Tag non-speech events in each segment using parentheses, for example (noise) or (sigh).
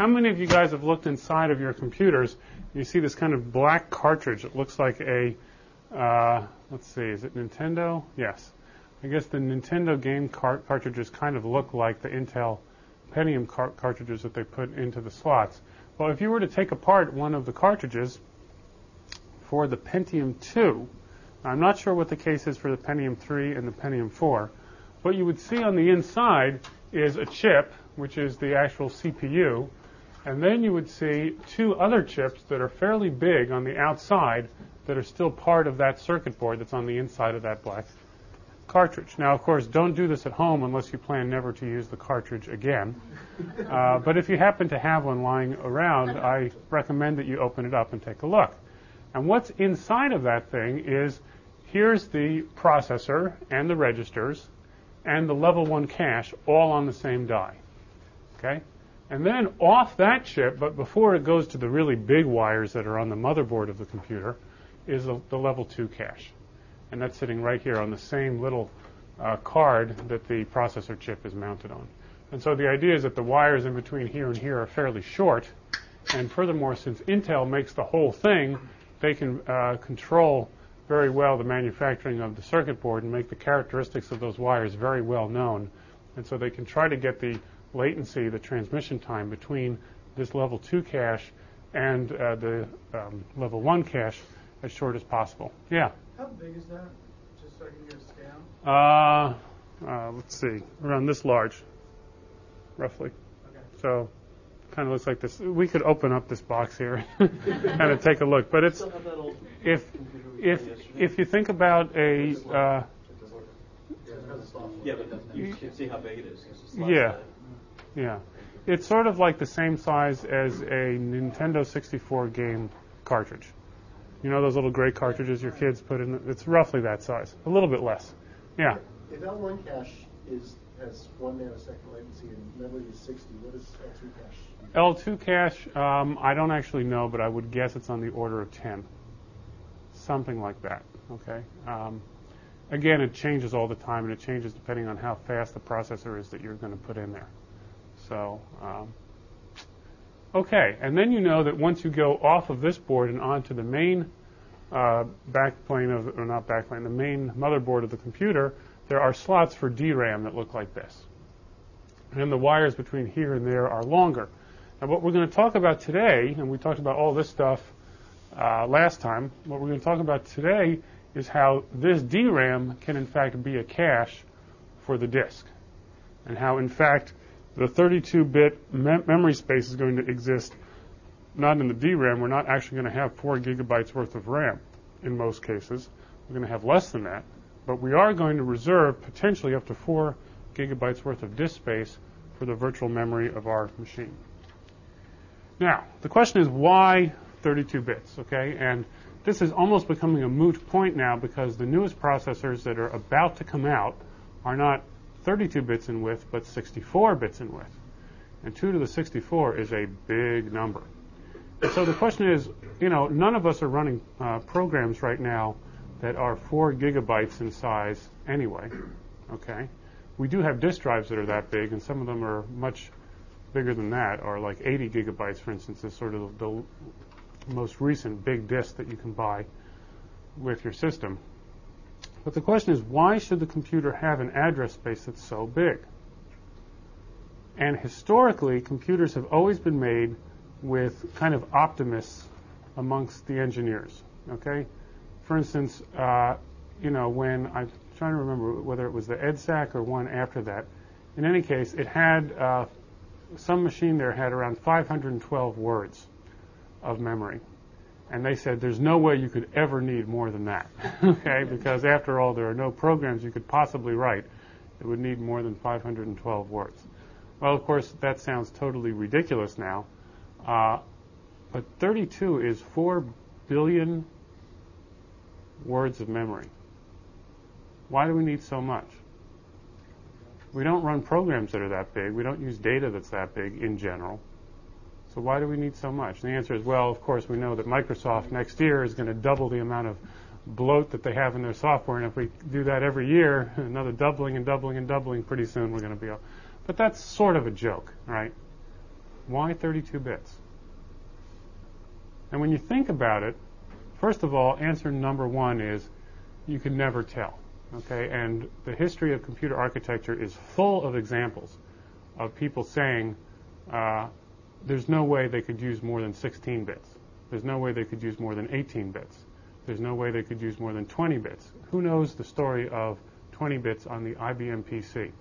how many of you guys have looked inside of your computers? You see this kind of black cartridge. It looks like a, uh, let's see, is it Nintendo? Yes. I guess the Nintendo game cart- cartridges kind of look like the Intel Pentium car- cartridges that they put into the slots. Well, if you were to take apart one of the cartridges for the Pentium 2, I'm not sure what the case is for the Pentium 3 and the Pentium 4, what you would see on the inside is a chip, which is the actual CPU, and then you would see two other chips that are fairly big on the outside that are still part of that circuit board that's on the inside of that black cartridge. Now, of course, don't do this at home unless you plan never to use the cartridge again. Uh, but if you happen to have one lying around, I recommend that you open it up and take a look. And what's inside of that thing is here's the processor and the registers and the level 1 cache all on the same die. Okay? And then off that chip, but before it goes to the really big wires that are on the motherboard of the computer, is the, the level 2 cache. And that's sitting right here on the same little uh, card that the processor chip is mounted on. And so the idea is that the wires in between here and here are fairly short. And furthermore, since Intel makes the whole thing, they can uh, control very well the manufacturing of the circuit board and make the characteristics of those wires very well known. And so they can try to get the latency, the transmission time between this level 2 cache and uh, the um, level 1 cache as short as possible. Yeah? How big is that? Just so I can get a scale? Uh, uh, let's see, around this large, roughly. Okay. So, kind of looks like this. We could open up this box here (laughs) and take a look. But it's Still have that old if if if you think about a uh, yeah, but you can see how big it is. It's a slice Yeah. Yeah, it's sort of like the same size as a Nintendo 64 game cartridge. You know those little gray cartridges your kids put in? It's roughly that size, a little bit less. Yeah. If L1 cache is, has one nanosecond latency and memory is 60, what is L2 cache? L2 cache, um, I don't actually know, but I would guess it's on the order of 10. Something like that, okay? Um, again, it changes all the time, and it changes depending on how fast the processor is that you're going to put in there. So, um, okay, and then you know that once you go off of this board and onto the main uh, backplane of, or not backplane, the main motherboard of the computer, there are slots for DRAM that look like this. And the wires between here and there are longer. Now, what we're going to talk about today, and we talked about all this stuff uh, last time, what we're going to talk about today is how this DRAM can, in fact, be a cache for the disk. And how, in fact, the 32 bit mem- memory space is going to exist not in the DRAM. We're not actually going to have 4 gigabytes worth of RAM in most cases. We're going to have less than that. But we are going to reserve potentially up to 4 gigabytes worth of disk space for the virtual memory of our machine. Now, the question is why 32 bits, okay? And this is almost becoming a moot point now because the newest processors that are about to come out are not 32 bits in width, but 64 bits in width. And 2 to the 64 is a big number. And so the question is, you know, none of us are running uh, programs right now that are 4 gigabytes in size anyway, okay? We do have disk drives that are that big, and some of them are much bigger than that, or like 80 gigabytes, for instance, is sort of the most recent big disk that you can buy with your system. But the question is, why should the computer have an address space that's so big? And historically, computers have always been made with kind of optimists amongst the engineers. Okay, for instance, uh, you know when I'm trying to remember whether it was the EDSAC or one after that. In any case, it had uh, some machine there had around 512 words of memory. And they said there's no way you could ever need more than that. (laughs) okay? Because after all, there are no programs you could possibly write that would need more than 512 words. Well, of course, that sounds totally ridiculous now. Uh, but 32 is 4 billion words of memory. Why do we need so much? We don't run programs that are that big. We don't use data that's that big in general. So why do we need so much? And the answer is, well, of course, we know that Microsoft next year is going to double the amount of bloat that they have in their software. And if we do that every year, (laughs) another doubling and doubling and doubling, pretty soon we're going to be up. But that's sort of a joke, right? Why 32 bits? And when you think about it, first of all, answer number one is you can never tell. Okay, and the history of computer architecture is full of examples of people saying uh, there's no way they could use more than 16 bits. There's no way they could use more than 18 bits. There's no way they could use more than 20 bits. Who knows the story of 20 bits on the IBM PC?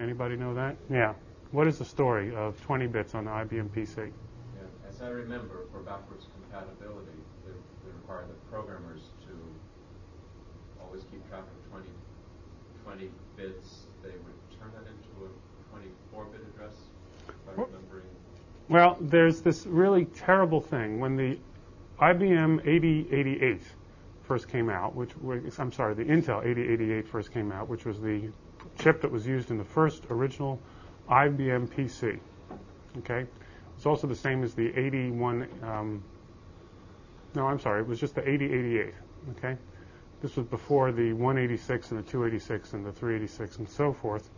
Anybody know that? Yeah. What is the story of 20 bits on the IBM PC? Yeah, as I remember, for backwards compatibility, they, they require the programmers to always keep track of 20, 20 bits. They would turn that into a 24-bit address, if I'm Well- remembering. Well, there's this really terrible thing. When the IBM 8088 first came out, which was, I'm sorry, the Intel 8088 first came out, which was the chip that was used in the first original IBM PC. Okay? It's also the same as the 81, um, no, I'm sorry, it was just the 8088. Okay? This was before the 186 and the 286 and the 386 and so forth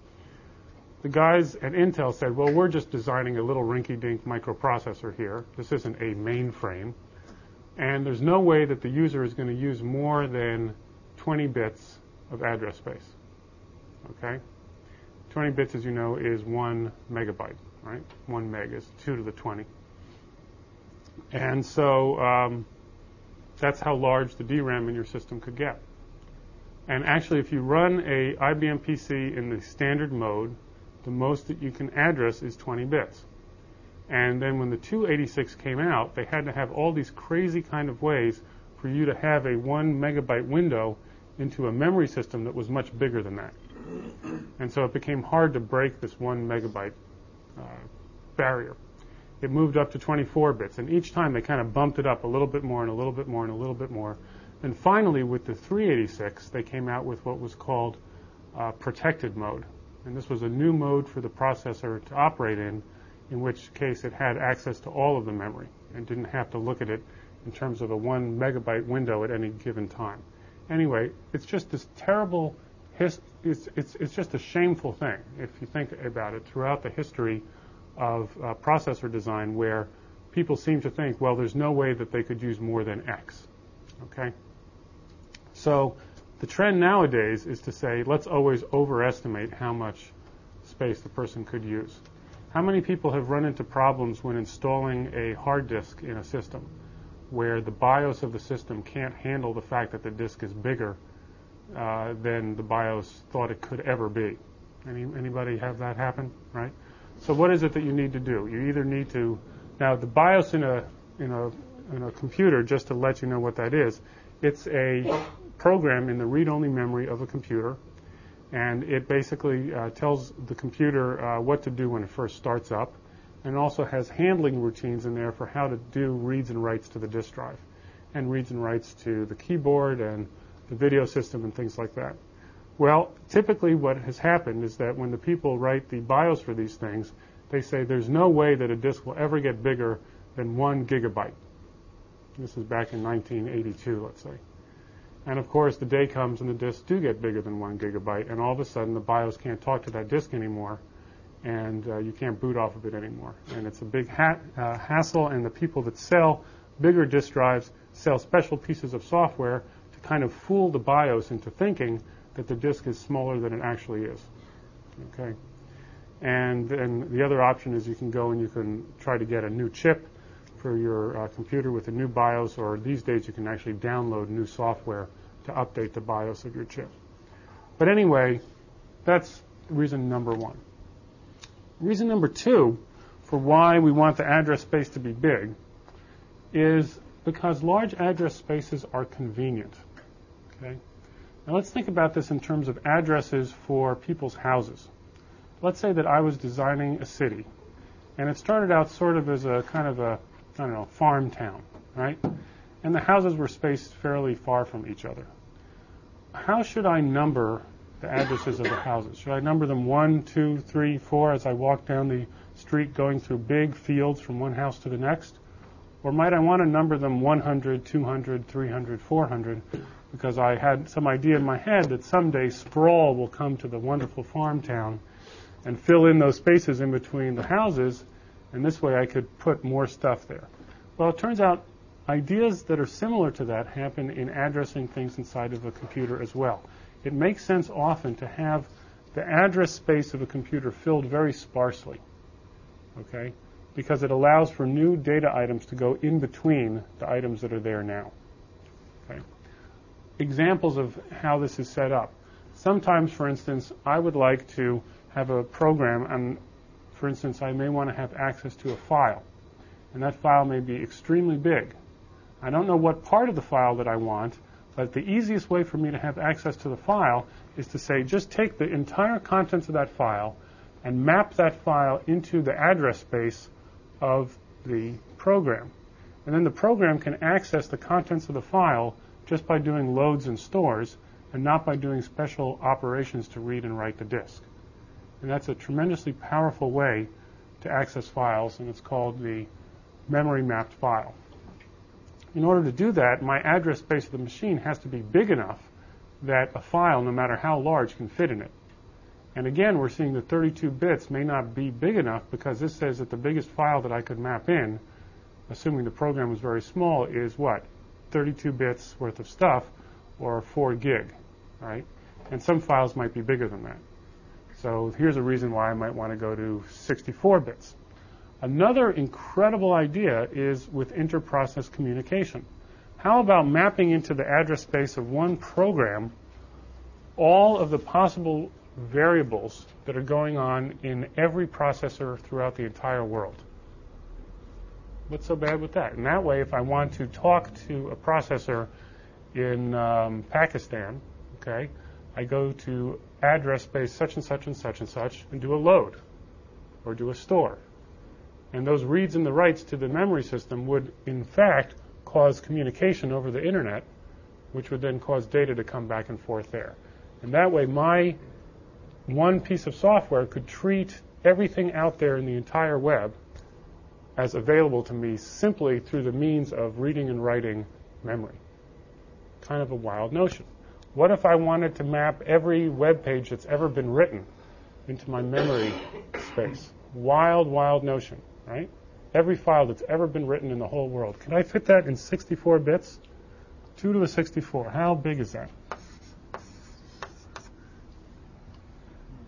the guys at Intel said, well, we're just designing a little rinky-dink microprocessor here. This isn't a mainframe. And there's no way that the user is going to use more than 20 bits of address space. Okay? 20 bits, as you know, is one megabyte, right? One meg is 2 to the 20. And so um, that's how large the DRAM in your system could get. And actually, if you run a IBM PC in the standard mode, the most that you can address is 20 bits. And then when the 286 came out, they had to have all these crazy kind of ways for you to have a one megabyte window into a memory system that was much bigger than that. And so it became hard to break this one megabyte uh, barrier. It moved up to 24 bits, and each time they kind of bumped it up a little bit more and a little bit more and a little bit more. And finally, with the 386, they came out with what was called uh, protected mode. And this was a new mode for the processor to operate in, in which case it had access to all of the memory and didn't have to look at it in terms of a one megabyte window at any given time. Anyway, it's just this terrible, it's, it's, it's just a shameful thing if you think about it throughout the history of uh, processor design where people seem to think, well, there's no way that they could use more than X. Okay? So the trend nowadays is to say, let's always overestimate how much space the person could use. How many people have run into problems when installing a hard disk in a system where the BIOS of the system can't handle the fact that the disk is bigger uh, than the BIOS thought it could ever be? Any, anybody have that happen? Right? So what is it that you need to do? You either need to now the BIOS in a in a in a computer, just to let you know what that is, it's a program in the read-only memory of a computer, and it basically uh, tells the computer uh, what to do when it first starts up, and also has handling routines in there for how to do reads and writes to the disk drive, and reads and writes to the keyboard and the video system and things like that. Well, typically what has happened is that when the people write the BIOS for these things, they say there's no way that a disk will ever get bigger than one gigabyte. This is back in 1982, let's say. And of course, the day comes and the disks do get bigger than one gigabyte, and all of a sudden the BIOS can't talk to that disk anymore, and uh, you can't boot off of it anymore. And it's a big ha- uh, hassle, and the people that sell bigger disk drives sell special pieces of software to kind of fool the BIOS into thinking that the disk is smaller than it actually is. Okay. And then the other option is you can go and you can try to get a new chip for your uh, computer with a new BIOS, or these days you can actually download new software to update the BIOS of your chip. But anyway, that's reason number one. Reason number two for why we want the address space to be big is because large address spaces are convenient. Okay? Now let's think about this in terms of addresses for people's houses. Let's say that I was designing a city, and it started out sort of as a kind of a, I don't know, farm town, right? And the houses were spaced fairly far from each other. How should I number the addresses of the houses? Should I number them one, two, three, four as I walk down the street going through big fields from one house to the next? Or might I want to number them 100, 200, 300, 400 because I had some idea in my head that someday sprawl will come to the wonderful farm town and fill in those spaces in between the houses, And this way I could put more stuff there. Well, it turns out ideas that are similar to that happen in addressing things inside of a computer as well. It makes sense often to have the address space of a computer filled very sparsely, okay? Because it allows for new data items to go in between the items that are there now. Okay? Examples of how this is set up. Sometimes, for instance, I would like to have a program, and for instance, I may want to have access to a file, and that file may be extremely big. I don't know what part of the file that I want, but the easiest way for me to have access to the file is to say, just take the entire contents of that file and map that file into the address space of the program. And then the program can access the contents of the file just by doing loads and stores and not by doing special operations to read and write the disk. And that's a tremendously powerful way to access files, and it's called the memory mapped file. In order to do that, my address space of the machine has to be big enough that a file, no matter how large, can fit in it. And again, we're seeing that 32 bits may not be big enough because this says that the biggest file that I could map in, assuming the program was very small, is what? 32 bits worth of stuff or 4 gig, right? And some files might be bigger than that. So here's a reason why I might want to go to 64 bits. Another incredible idea is with inter-process communication. How about mapping into the address space of one program all of the possible variables that are going on in every processor throughout the entire world? What's so bad with that? And that way, if I want to talk to a processor in um, Pakistan, okay, I go to address space such and such and such and such and do a load or do a store and those reads and the writes to the memory system would, in fact, cause communication over the internet, which would then cause data to come back and forth there. And that way, my one piece of software could treat everything out there in the entire web as available to me simply through the means of reading and writing memory. Kind of a wild notion. What if I wanted to map every web page that's ever been written into my memory space? Wild, wild notion right? Every file that's ever been written in the whole world. Can I fit that in 64 bits? 2 to the 64. How big is that?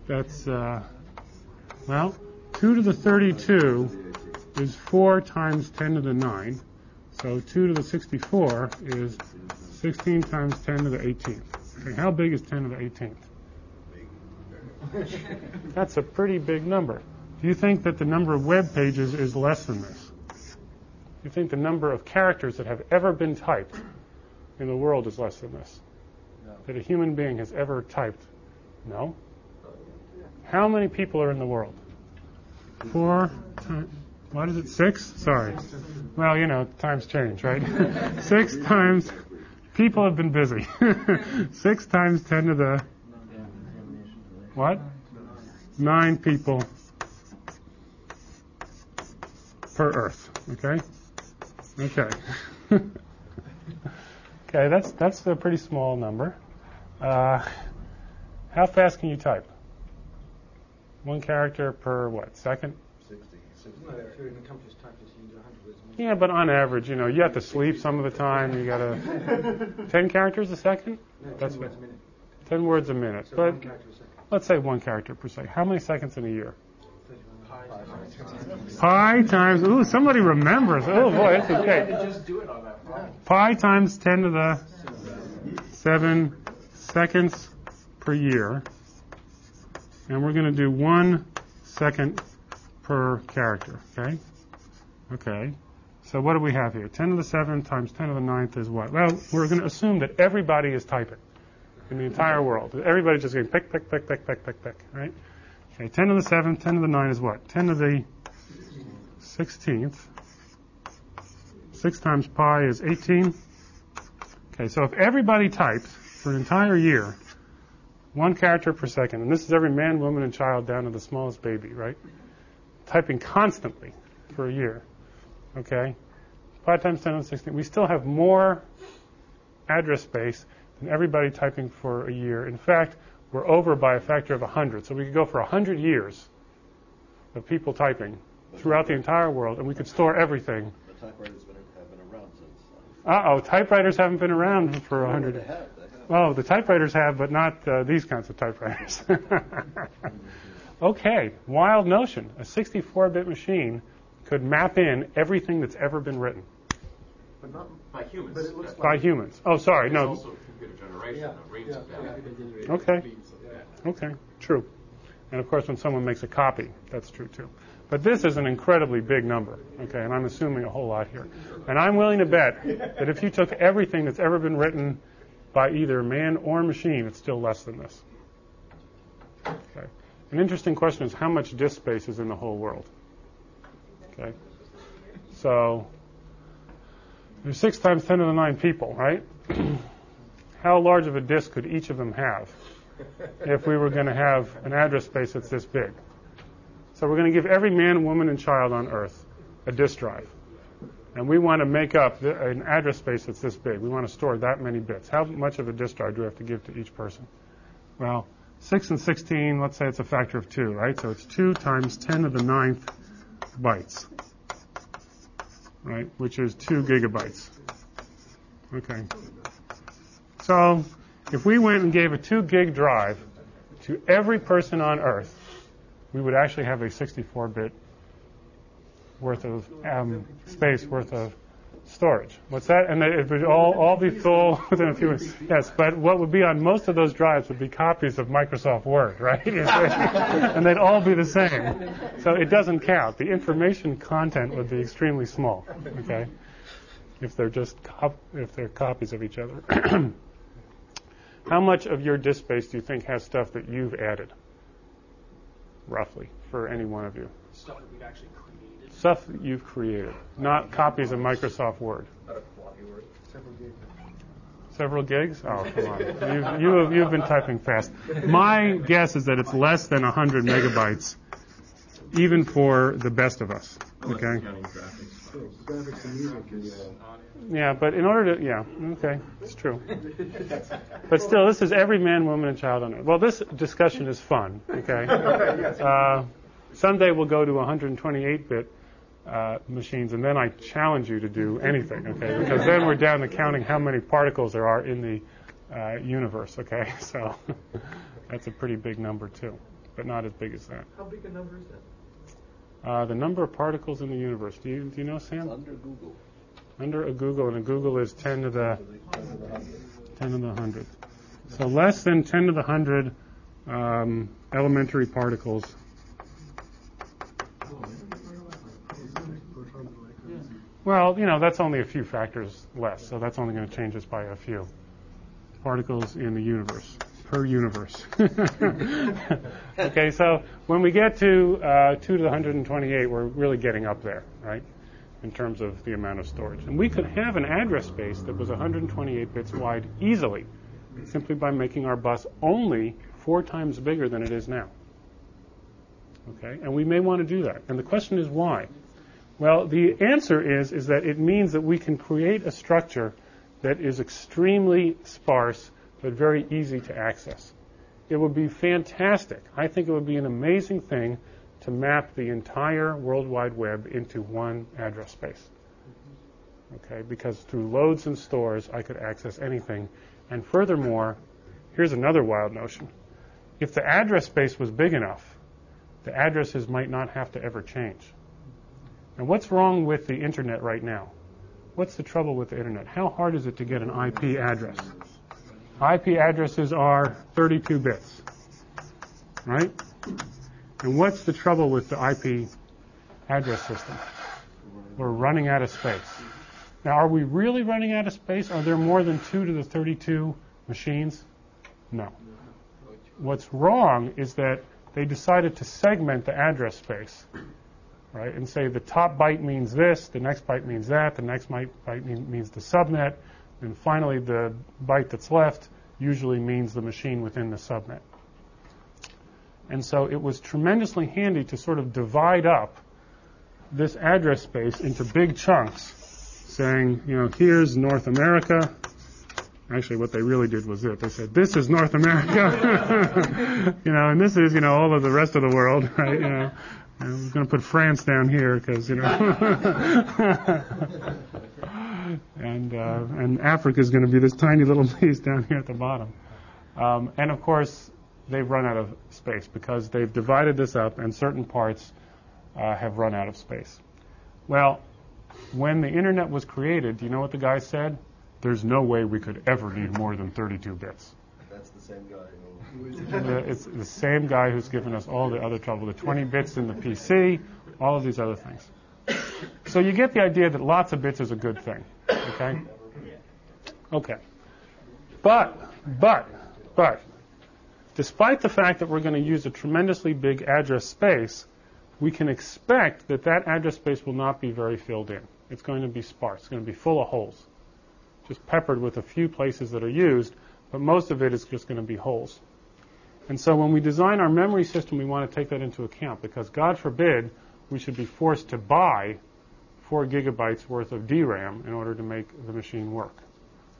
That's, uh, well, 2 to the 32 is 4 times 10 to the 9. So 2 to the 64 is 16 times 10 to the 18th. Okay, how big is 10 to the 18th? (laughs) That's a pretty big number. Do you think that the number of web pages is less than this? Do you think the number of characters that have ever been typed in the world is less than this? No. That a human being has ever typed? No. How many people are in the world? Four. Times, what is it? Six? Sorry. Well, you know, times change, right? (laughs) Six times. People have been busy. (laughs) Six times ten to the. What? Nine people per Earth. Okay. Okay. (laughs) okay, that's that's a pretty small number. Uh, how fast can you type? One character per what? Second? 60. 60. No, if you're in the country's typist, you can do 100 words a minute. Yeah, but on average, you know, you have to sleep some of the time. You got to (laughs) ten characters a second. No, 10 That's words what- a minute. Ten words a minute. So But one character a second. let's say one character per second. How many seconds in a year? 31. Pi times. Ooh, somebody remembers. Oh boy, that's okay. Just do it on that phone. Pi times 10 to the 7 seconds per year. And we're going to do one second per character, okay? Okay. So what do we have here? 10 to the 7 times 10 to the ninth is what? Well, we're going to assume that everybody is typing in the entire world. Everybody's just going pick, pick, pick, pick, pick, pick, pick, right? Okay, 10 to the 7th, 10 to the 9 is what? 10 to the 16th. 6 times pi is 18. Okay, so if everybody types for an entire year, one character per second, and this is every man, woman, and child down to the smallest baby, right? Typing constantly for a year. Okay? 5 times 10 to the 16. We still have more address space than everybody typing for a year. In fact, we're over by a factor of 100. So we could go for 100 years of people typing throughout the entire world, and we could store everything. The typewriters been, have been around since. Uh oh, typewriters haven't been around for a They hundred. have, they have. Oh, the typewriters have, but not uh, these kinds of typewriters. (laughs) okay, wild notion. A 64-bit machine could map in everything that's ever been written But not, By humans. but it looks by like. humans. Oh, sorry, no. also computer generation Yeah, of reams yeah, of data. yeah. Okay. Okay, true. And of course, when someone makes a copy, that's true too. But this is an incredibly big number, okay, and I'm assuming a whole lot here. And I'm willing to bet that if you took everything that's ever been written by either man or machine, it's still less than this. Okay. An interesting question is how much disk space is in the whole world? Okay. So there's six times ten to the nine people, right? (clears throat) how large of a disk could each of them have? if we were going to have an address space that's this big. So we're going to give every man, woman, and child on Earth a disk drive. And we want to make up an address space that's this big. We want to store that many bits. How much of a disk drive do we have to give to each person? Well, 6 and 16, let's say it's a factor of 2, right? So it's 2 times 10 to the ninth bytes, right? Which is 2 gigabytes. Okay. So if we went and gave a 2 gig drive to every person on Earth, we would actually have a 64 bit worth of um, space worth of storage. What's that? And it would all, all be full (laughs) within a few weeks. Yes, but what would be on most of those drives would be copies of Microsoft Word, (laughs) right? and they'd all be the same. So it doesn't count. The information content would be extremely small, okay? If they're just cop- if they're copies of each other. (clears throat) How much of your disk space do you think has stuff that you've added? Roughly, for any one of you. Stuff that we've actually created. Stuff that you've created, not copies of Microsoft Word. Several gigs. Several gigs? Oh, come on. (laughs) You've, you have, you've been typing fast. My guess is that it's less than 100 megabytes, even for the best of us. Okay? Counting graphics. So graphics and music is, Yeah, but in order to, yeah, okay, it's true. But still, this is every man, woman, and child on earth. Well, this discussion is fun, okay? (laughs) Uh, someday we'll go to 128-bit uh, machines, and then I challenge you to do anything, okay? Because then we're down to counting how many particles there are in the uh, universe, okay? (laughs) So that's a pretty big number too, but not as big as that. How big a number is that? Uh, the number of particles in the universe. Do you do you know, It's Sam? under googol. Under a googol, and a googol is 10 to the 10 to the 100. So less than 10 to the 100 um, elementary particles. Well, you know, that's only a few factors less, so that's only going to change us by a few particles in the universe, per universe. (laughs) okay, so when we get to uh, 2 to the 128, we're really getting up there, right? in terms of the amount of storage. And we could have an address space that was 128 bits wide easily, simply by making our bus only four times bigger than it is now. Okay, and we may want to do that. And the question is why? Well, the answer is is that it means that we can create a structure that is extremely sparse but very easy to access. It would be fantastic. I think it would be an amazing thing to map the entire World Wide Web into one address space. Okay, because through loads and stores, I could access anything. And furthermore, here's another wild notion. If the address space was big enough, the addresses might not have to ever change. And what's wrong with the internet right now? What's the trouble with the internet? How hard is it to get an IP address? IP addresses are 32 bits, right? And what's the trouble with the IP address system? We're running out of space. Now, are we really running out of space? Are there more than 2 to the 32 machines? No. What's wrong is that they decided to segment the address space, right? And say the top byte means this, the next byte means that, the next byte byte mean- means the subnet, and finally the byte that's left usually means the machine within the subnet. And so it was tremendously handy to sort of divide up this address space into big chunks, saying, you know, here's North America. Actually, what they really did was it. They said, this is North America, (laughs) you know, and this is, you know, all of the rest of the world, (laughs) right? You know, I'm going to put France down here because you know, (laughs) and uh, and Africa is going to be this tiny little (laughs) piece down here at the bottom. Um, and of course, they've run out of space because they've divided this up, and certain parts uh, have run out of space. Well, when the internet was created, do you know what the guy said? There's no way we could ever need more than 32 bits. That's the same guy. (laughs) The- It's the same guy who's given us all the other trouble, the 20 bits in the PC, all of these other things. So you get the idea that lots of bits is a good thing. Okay? Okay. But, but, but, despite the fact that we're going to use a tremendously big address space, we can expect that that address space will not be very filled in. It's going to be sparse. It's going to be full of holes, just peppered with a few places that are used, but most of it is just going to be holes. And so when we design our memory system, we want to take that into account because God forbid we should be forced to buy four gigabytes worth of DRAM in order to make the machine work.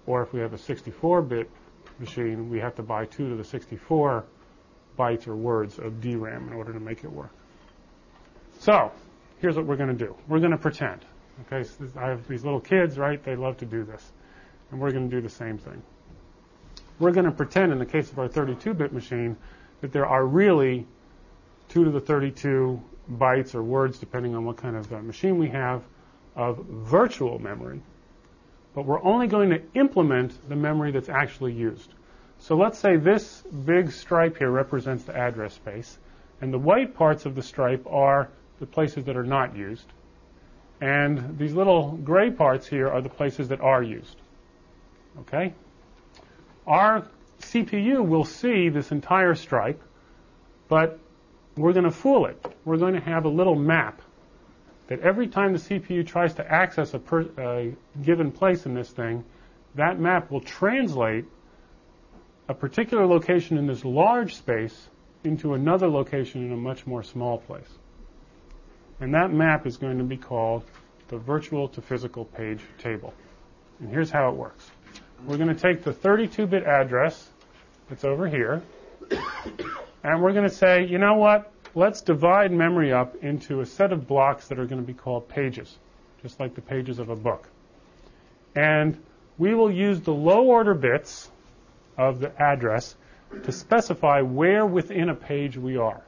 Or if we have a 64-bit machine, we have to buy two to the 64 bytes or words of DRAM in order to make it work. So here's what we're going to do. We're going to pretend. Okay, so I have these little kids, right? They love to do this. And we're going to do the same thing. We're going to pretend, in the case of our 32-bit machine, that there are really 2 to the 32 bytes or words, depending on what kind of uh, machine we have, of virtual memory. But we're only going to implement the memory that's actually used. So let's say this big stripe here represents the address space, and the white parts of the stripe are the places that are not used. And these little gray parts here are the places that are used. Okay? Our CPU will see this entire stripe, but we're going to fool it. We're going to have a little map that every time the CPU tries to access a, per, a given place in this thing, that map will translate a particular location in this large space into another location in a much more small place. And that map is going to be called the virtual to physical page table. And here's how it works. We're going to take the 32-bit address that's over here, and we're going to say, you know what? Let's divide memory up into a set of blocks that are going to be called pages, just like the pages of a book. And we will use the low order bits of the address to specify where within a page we are.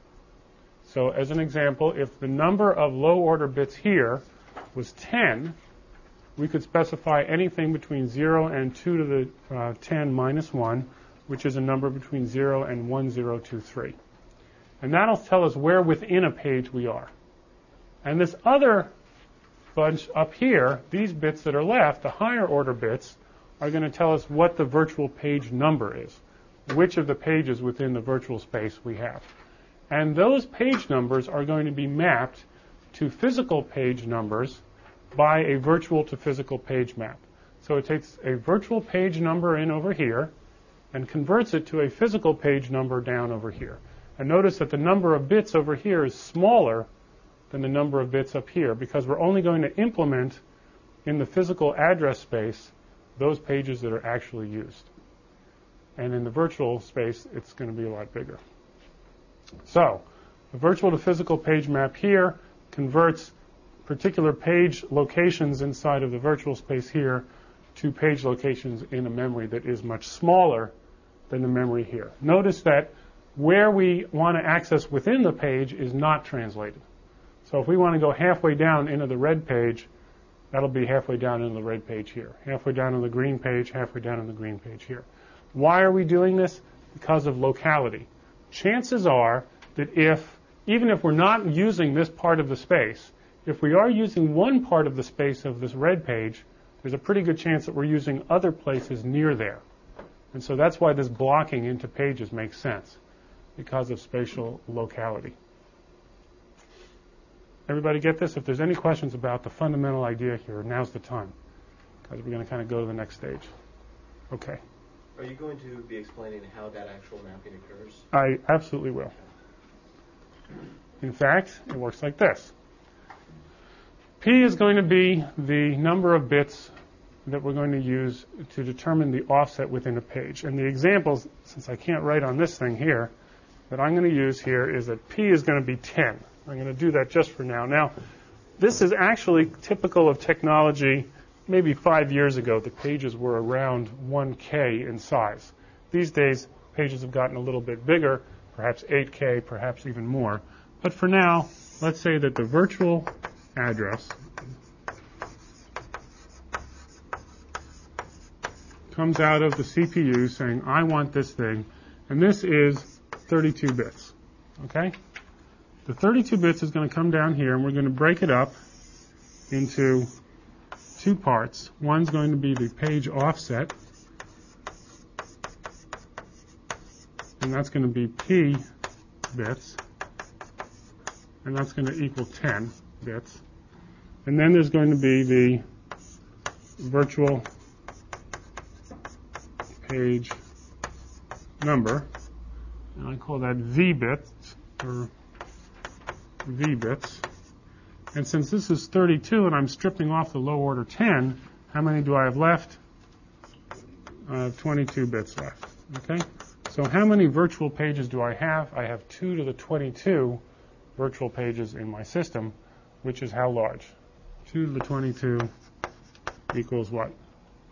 So as an example, if the number of low order bits here was 10, we could specify anything between 0 and 2 to the uh, 10 minus 1, which is a number between 0 and 1023. And that'll tell us where within a page we are. And this other bunch up here, these bits that are left, the higher order bits, are going to tell us what the virtual page number is, which of the pages within the virtual space we have. And those page numbers are going to be mapped to physical page numbers by a virtual to physical page map. So it takes a virtual page number in over here and converts it to a physical page number down over here. And notice that the number of bits over here is smaller than the number of bits up here because we're only going to implement in the physical address space those pages that are actually used. And in the virtual space, it's going to be a lot bigger. So, the virtual to physical page map here converts particular page locations inside of the virtual space here to page locations in a memory that is much smaller than the memory here. Notice that where we want to access within the page is not translated. So if we want to go halfway down into the red page, that'll be halfway down into the red page here. Halfway down in the green page, halfway down in the green page here. Why are we doing this? Because of locality. Chances are that if, even if we're not using this part of the space, if we are using one part of the space of this red page, there's a pretty good chance that we're using other places near there. And so that's why this blocking into pages makes sense, because of spatial locality. Everybody get this? If there's any questions about the fundamental idea here, now's the time, because we're going to kind of go to the next stage. Okay. Are you going to be explaining how that actual mapping occurs? I absolutely will. In fact, it works like this. P is going to be the number of bits that we're going to use to determine the offset within a page. And the examples, since I can't write on this thing here, that I'm going to use here is that P is going to be 10. I'm going to do that just for now. Now, this is actually typical of technology. Maybe five years ago, the pages were around 1K in size. These days, pages have gotten a little bit bigger, perhaps 8K, perhaps even more. But for now, let's say that the virtual address comes out of the CPU saying, I want this thing, and this is 32 bits. Okay? The 32 bits is going to come down here, and we're going to break it up into two parts. One's going to be the page offset, and that's going to be P bits, and that's going to equal 10 bits. And then there's going to be the virtual page number, and I call that V bits, or V bits. And since this is 32 and I'm stripping off the low order 10, how many do I have left? I have 22 bits left. Okay? So how many virtual pages do I have? I have 2 to the 22 virtual pages in my system, which is how large? 2 to the 22 equals what?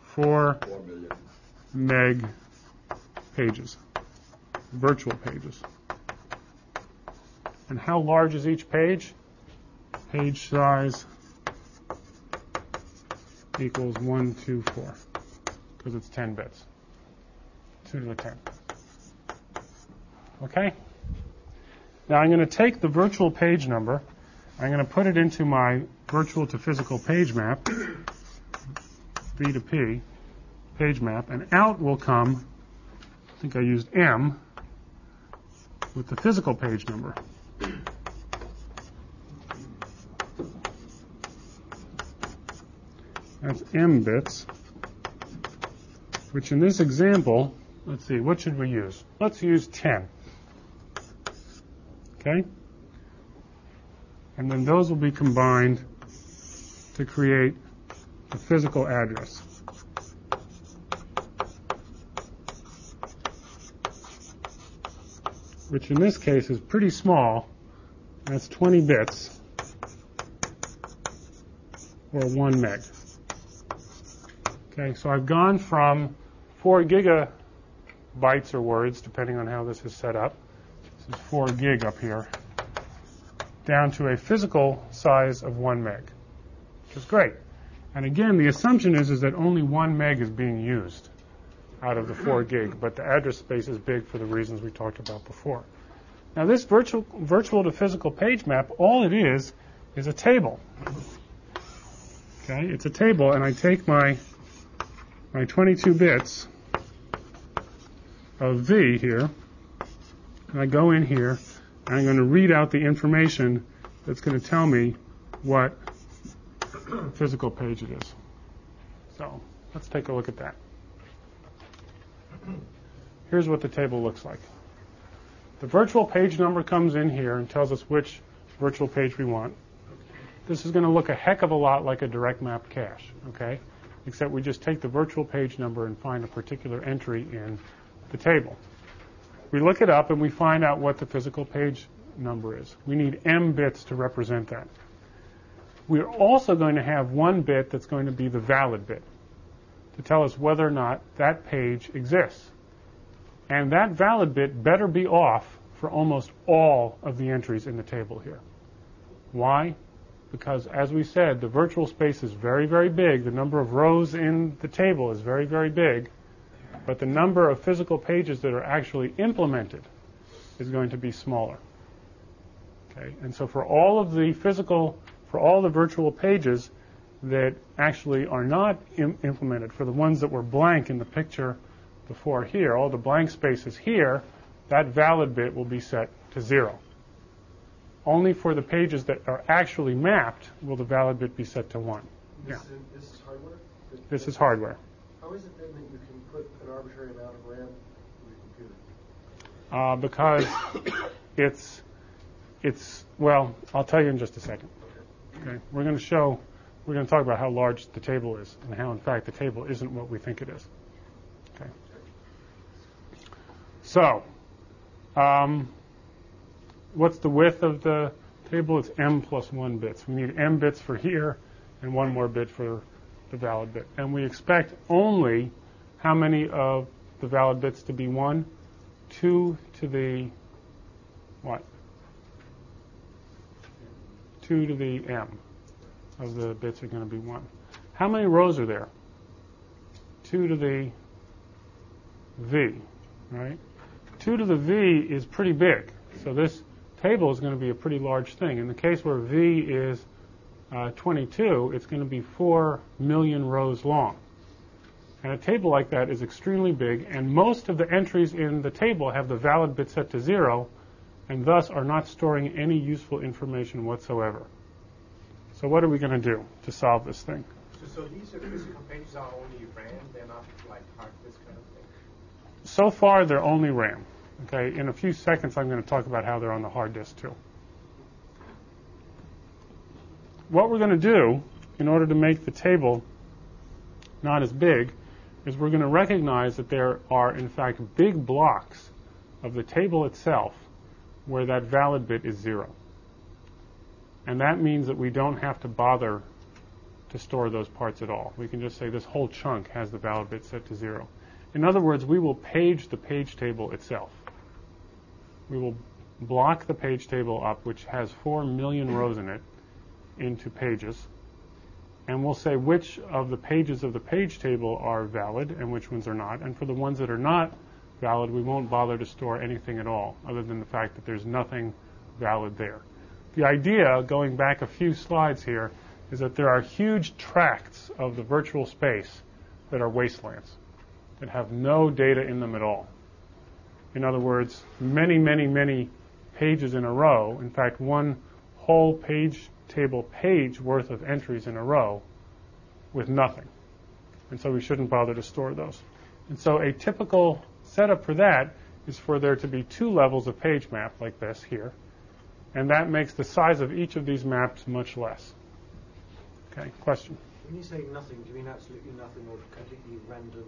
4 Four million. meg pages, virtual pages. And how large is each page? Page size equals 124, because it's 10 bits. 2 to the 10. Okay? Now I'm going to take the virtual page number, I'm going to put it into my virtual to physical page map, V to P, page map, and out will come, I think I used M, with the physical page number. That's M bits, which in this example, let's see, what should we use? Let's use 10. Okay? And then those will be combined to create the physical address. Which in this case is pretty small. That's 20 bits or 1 meg. Okay, so I've gone from 4 gigabytes or words, depending on how this is set up. This is 4 gig up here, down to a physical size of 1 meg, which is great. And again, the assumption is, is that only 1 meg is being used out of the 4 (clears throat) gig, but the address space is big for the reasons we talked about before. Now, this virtual, virtual to physical page map, all it is, is a table. Okay, it's a table, and I take my my 22 bits of V here, and I go in here, and I'm going to read out the information that's going to tell me what (clears throat) physical page it is. So let's take a look at that. (clears throat) Here's what the table looks like. The virtual page number comes in here and tells us which virtual page we want. This is going to look a heck of a lot like a direct map cache, okay? Except we just take the virtual page number and find a particular entry in the table. We look it up and we find out what the physical page number is. We need m bits to represent that. We're also going to have one bit that's going to be the valid bit to tell us whether or not that page exists. And that valid bit better be off for almost all of the entries in the table here. Why? Because as we said, the virtual space is very, very big. The number of rows in the table is very, very big. But the number of physical pages that are actually implemented is going to be smaller. Okay? And so for all of the physical, for all the virtual pages that actually are not Im- implemented, for the ones that were blank in the picture before here, all the blank spaces here, that valid bit will be set to zero. Only for the pages that are actually mapped will the valid bit be set to one. This, Yeah. is, this is hardware? This is hardware. How is it then that you can put an arbitrary amount of RAM in your computer? Uh, because (coughs) it's, it's, well, I'll tell you in just a second. Okay? We're going to show, we're going to talk about how large the table is and how, in fact, the table isn't what we think it is. Okay? So, um, what's the width of the Table it's m plus 1 bits. We need m bits for here and one more bit for the valid bit. And we expect only how many of the valid bits to be 1? 2 to the what? 2 to the m of the bits are going to be 1. How many rows are there? 2 to the v, right? 2 to the v is pretty big. So this table is going to be a pretty large thing. In the case where v is uh, 22, it's going to be 4 million rows long. And a table like that is extremely big, and most of the entries in the table have the valid bit set to 0, and thus are not storing any useful information whatsoever. So what are we going to do to solve this thing? So, so these are physical pages are only RAM, they're not like hard disk kind of thing? So far, they're only RAM. Okay, in a few seconds, I'm going to talk about how they're on the hard disk too. What we're going to do in order to make the table not as big is we're going to recognize that there are, in fact, big blocks of the table itself where that valid bit is zero. And that means that we don't have to bother to store those parts at all. We can just say this whole chunk has the valid bit set to zero. In other words, we will page the page table itself. We will block the page table up, which has 4 million rows in it, into pages. And we'll say which of the pages of the page table are valid and which ones are not. And for the ones that are not valid, we won't bother to store anything at all, other than the fact that there's nothing valid there. The idea, going back a few slides here, is that there are huge tracts of the virtual space that are wastelands, that have no data in them at all. In other words, many, many, many pages in a row, in fact, one whole page table page worth of entries in a row with nothing. And so we shouldn't bother to store those. And so a typical setup for that is for there to be two levels of page map like this here. And that makes the size of each of these maps much less. Okay, question? When you say nothing, do you mean absolutely nothing or completely random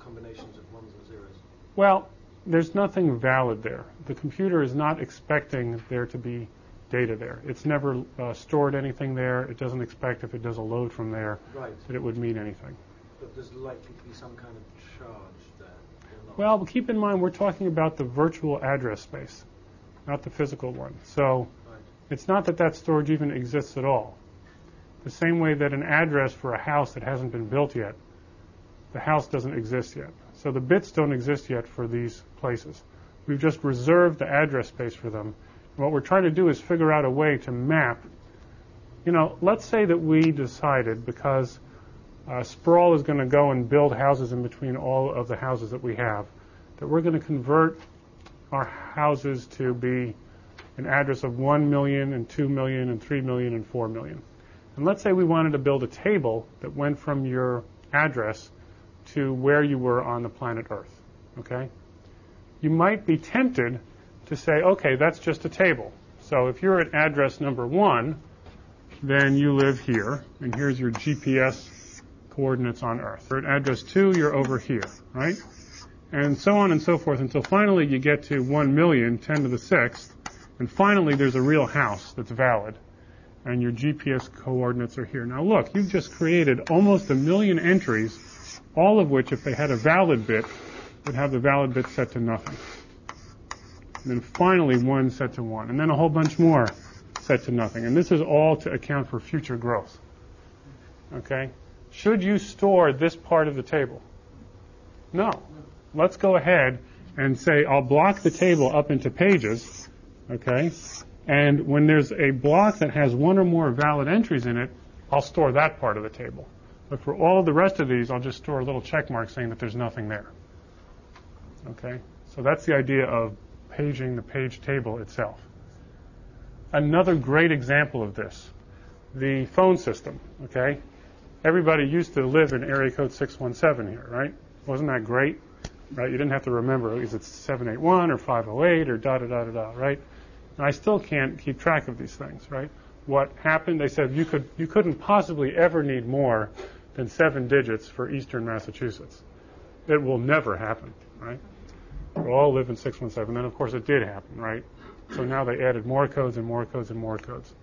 combinations of ones and zeros? Well, there's nothing valid there. The computer is not expecting there to be data there. It's never uh, stored anything there. It doesn't expect if it does a load from there Right. that it would mean anything. But there's likely to be some kind of charge Well, keep in mind we're talking about the virtual address space, not the physical one. So it's not that that storage even exists at all. The same way that an address for a house that hasn't been built yet, the house doesn't exist yet. So the bits don't exist yet for these places. We've just reserved the address space for them. What we're trying to do is figure out a way to map. You know, let's say that we decided because uh, Sprawl is going to go and build houses in between all of the houses that we have, that we're going to convert our houses to be an address of 1 million and 2 million and 3 million and 4 million. And let's say we wanted to build a table that went from your address to where you were on the planet Earth. Okay? You might be tempted to say, okay, that's just a table. So if you're at address number one, then you live here, and here's your GPS coordinates on Earth. Or at address two, you're over here, right? And so on and so forth until finally you get to 1 million, 10 to the sixth, and finally there's a real house that's valid, and your GPS coordinates are here. Now look, you've just created almost a million entries, all of which, if they had a valid bit, would have the valid bit set to nothing. And then finally one set to one, and then a whole bunch more set to nothing. And this is all to account for future growth. Okay? Should you store this part of the table? No. Let's go ahead and say I'll block the table up into pages. Okay? And when there's a block that has one or more valid entries in it, I'll store that part of the table. But for all the rest of these, I'll just store a little check mark saying that there's nothing there. Okay? So that's the idea of paging the page table itself. Another great example of this, the phone system, okay? Everybody used to live in area code 617 here, right? Wasn't that great? Right? You didn't have to remember, is it 781 or 508 or da da da da da, right? And I still can't keep track of these things, right? What happened, they said you could you couldn't possibly ever need more than seven digits for eastern Massachusetts. It will never happen, right? We all live in 617. Then, of course, it did happen, right? So now they added more codes and more codes and more codes.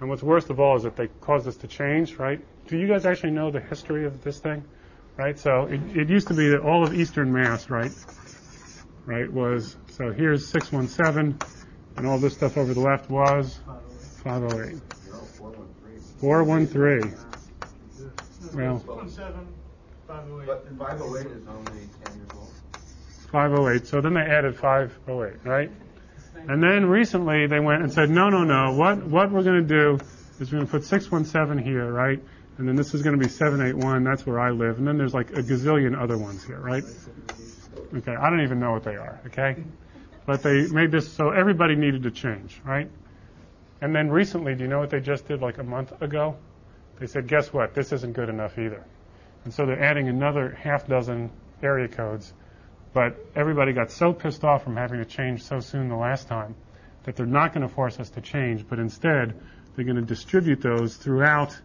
And what's worst of all is that they caused us to change, right? Do you guys actually know the history of this thing? Right? So it, it used to be that all of Eastern Mass, right? Right, was, so here's 617, and all this stuff over the left was 508. 413. Well, But 508 is only 10 years old. 508. So then they added 508, right? And then recently they went and said, no, no, no. What what we're going to do is we're going to put 617 here, right? And then this is going to be 781. That's where I live. And then there's like a gazillion other ones here, right? Okay, I don't even know what they are. Okay, but they made this so everybody needed to change, right? And then recently, do you know what they just did like a month ago? They said, guess what? This isn't good enough either. And so they're adding another half dozen area codes. But everybody got so pissed off from having to change so soon the last time that they're not going to force us to change, but instead they're going to distribute those throughout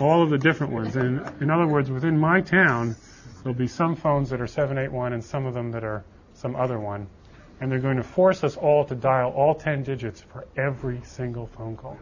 all of the different ones. And in other words, within my town, there'll be some phones that are 781 and some of them that are some other one. And they're going to force us all to dial all 10 digits for every single phone call.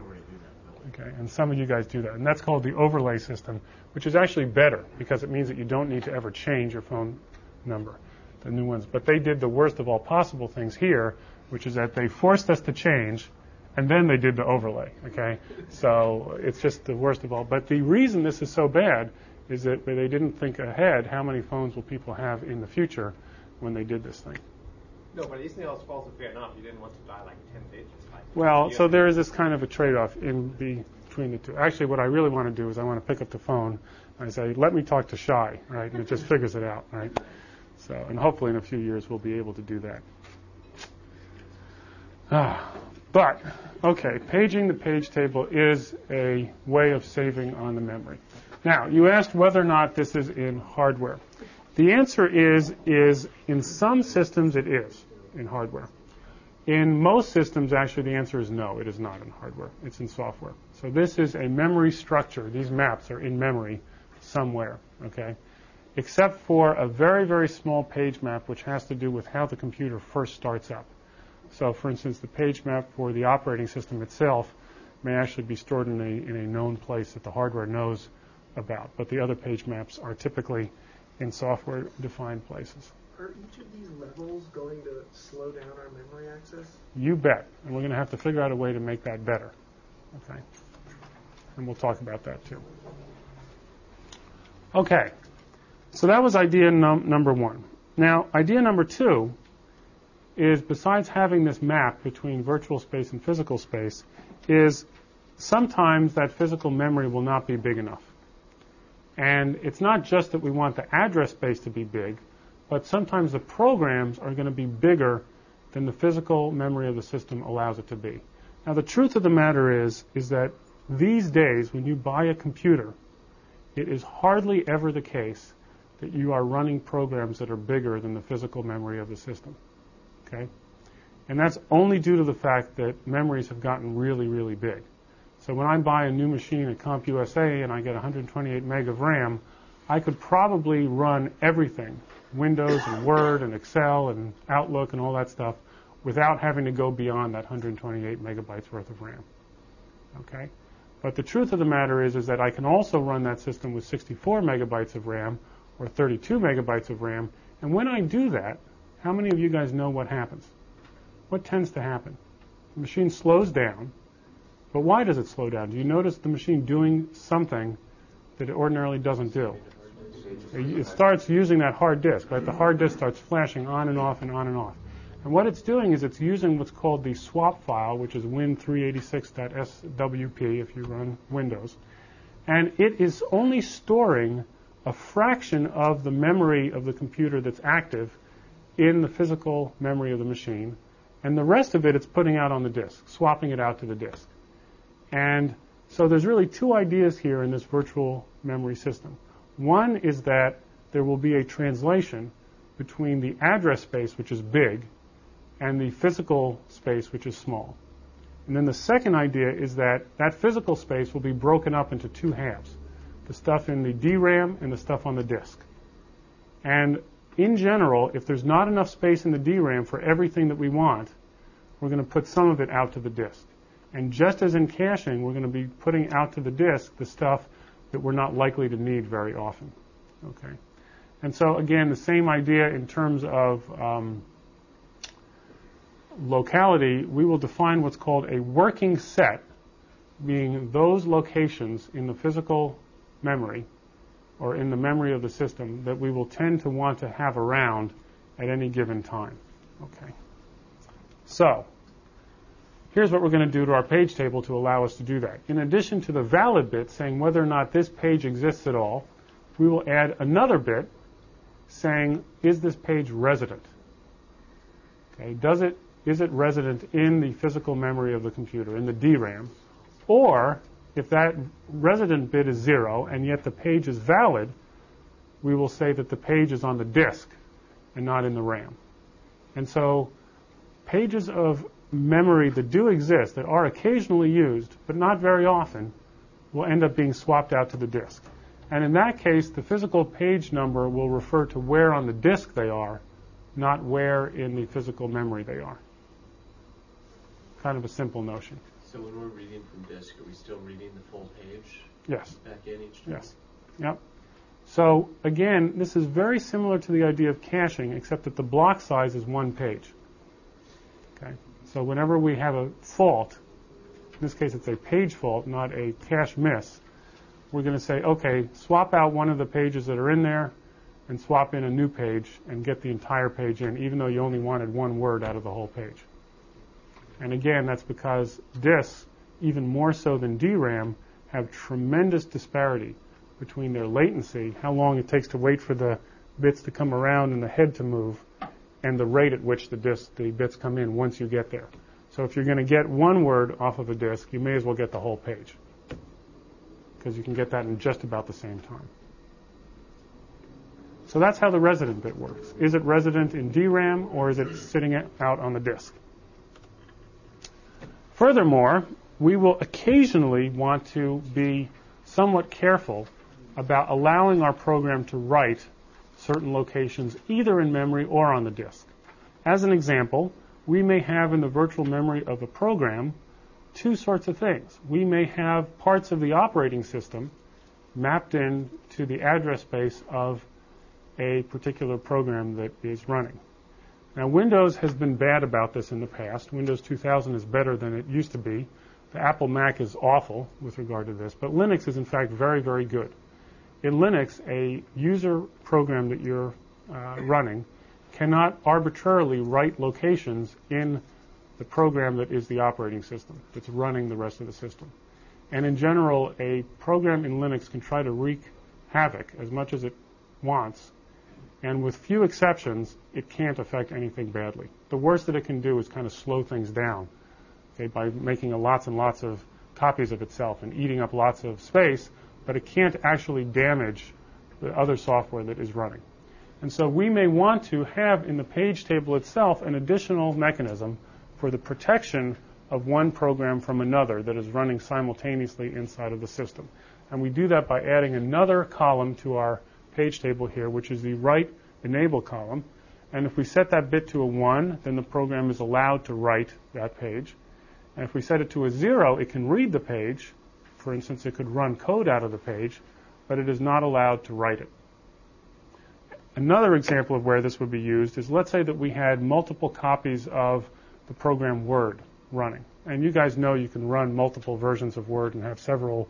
Okay, and some of you guys do that. And that's called the overlay system, which is actually better because it means that you don't need to ever change your phone number, the new ones. But they did the worst of all possible things here, which is that they forced us to change, and then they did the overlay. Okay, so it's just the worst of all. But the reason this is so bad is that they didn't think ahead how many phones will people have in the future when they did this thing. No, but isn't it also fair enough? You didn't want to die like 10 digits. Like Well, so there is this kind of a trade-off in the, between the two. Actually, what I really want to do is I want to pick up the phone and I say, "Let me talk to Shai," right? And it just figures it out, right? So, and hopefully in a few years we'll be able to do that. Ah, but okay, paging the page table is a way of saving on the memory. Now, you asked whether or not this is in hardware. The answer is is in some systems it is in hardware. In most systems, actually, the answer is no, it is not in hardware. It's in software. So this is a memory structure. These maps are in memory somewhere, okay? Except for a very, very small page map, which has to do with how the computer first starts up. So, for instance, the page map for the operating system itself may actually be stored in a, in a known place that the hardware knows about. But the other page maps are typically in software-defined places. Are each of these levels going to slow down our memory access? You bet. And we're going to have to figure out a way to make that better. Okay? And we'll talk about that too. Okay. So that was idea num- number one. Now, idea number two is besides having this map between virtual space and physical space, is sometimes that physical memory will not be big enough. And it's not just that we want the address space to be big, but sometimes the programs are going to be bigger than the physical memory of the system allows it to be. Now, the truth of the matter is, is that these days, when you buy a computer, it is hardly ever the case that you are running programs that are bigger than the physical memory of the system. Okay? And that's only due to the fact that memories have gotten really, really big. So when I buy a new machine at CompUSA and I get 128 meg of RAM, I could probably run everything, Windows and Word and Excel and Outlook and all that stuff, without having to go beyond that 128 megabytes worth of RAM. Okay? But the truth of the matter is, is that I can also run that system with 64 megabytes of RAM or 32 megabytes of RAM. And when I do that, how many of you guys know what happens? What tends to happen? The machine slows down. But why does it slow down? Do you notice the machine doing something that it ordinarily doesn't do? It starts using that hard disk, right? The hard disk starts flashing on and off and on and off. And what it's doing is it's using what's called the swap file, which is win386.swp if you run Windows. And it is only storing a fraction of the memory of the computer that's active in the physical memory of the machine. And the rest of it it's putting out on the disk, swapping it out to the disk. And so there's really two ideas here in this virtual memory system. One is that there will be a translation between the address space, which is big, and the physical space, which is small. And then the second idea is that that physical space will be broken up into two halves the stuff in the DRAM and the stuff on the disk. And in general, if there's not enough space in the DRAM for everything that we want, we're going to put some of it out to the disk. And just as in caching, we're going to be putting out to the disk the stuff that we're not likely to need very often. Okay. And so again, the same idea in terms of um, locality, we will define what's called a working set, being those locations in the physical memory or in the memory of the system that we will tend to want to have around at any given time. Okay. So, here's what we're going to do to our page table to allow us to do that. In addition to the valid bit saying whether or not this page exists at all, we will add another bit saying, is this page resident? Okay, does it, is it resident in the physical memory of the computer, in the DRAM? Or, if that resident bit is zero and yet the page is valid, we will say that the page is on the disk and not in the RAM. And so, pages of memory that do exist, that are occasionally used, but not very often, will end up being swapped out to the disk. And in that case, the physical page number will refer to where on the disk they are, not where in the physical memory they are. Kind of a simple notion. So when we're reading from disk, are we still reading the full page Yes. back in each time? Yes. Yep. So again, this is very similar to the idea of caching, except that the block size is one page. Okay. So whenever we have a fault, in this case it's a page fault, not a cache miss, we're going to say, okay, swap out one of the pages that are in there and swap in a new page and get the entire page in, even though you only wanted one word out of the whole page. And again, that's because disks, even more so than DRAM, have tremendous disparity between their latency, how long it takes to wait for the bits to come around and the head to move, and the rate at which the disk, the bits come in once you get there. So if you're going to get one word off of a disk, you may as well get the whole page because you can get that in just about the same time. So that's how the resident bit works. Is it resident in DRAM or is it sitting out on the disk? Furthermore, we will occasionally want to be somewhat careful about allowing our program to write certain locations either in memory or on the disk. As an example, we may have in the virtual memory of a program two sorts of things. We may have parts of the operating system mapped in to the address space of a particular program that is running. Now, Windows has been bad about this in the past. Windows 2000 is better than it used to be. The Apple Mac is awful with regard to this, but Linux is in fact very, very good. In Linux, a user program that you're uh, running cannot arbitrarily write locations in the program that is the operating system that's running the rest of the system. And in general, a program in Linux can try to wreak havoc as much as it wants, and with few exceptions, it can't affect anything badly. The worst that it can do is kind of slow things down okay, by making lots and lots of copies of itself and eating up lots of space, but it can't actually damage the other software that is running. And so we may want to have in the page table itself an additional mechanism for the protection of one program from another that is running simultaneously inside of the system. And we do that by adding another column to our page table here, which is the write enable column. And if we set that bit to a 1, then the program is allowed to write that page. And if we set it to a 0, it can read the page. For instance, it could run code out of the page, but it is not allowed to write it. Another example of where this would be used is let's say that we had multiple copies of the program Word running. And you guys know you can run multiple versions of Word and have several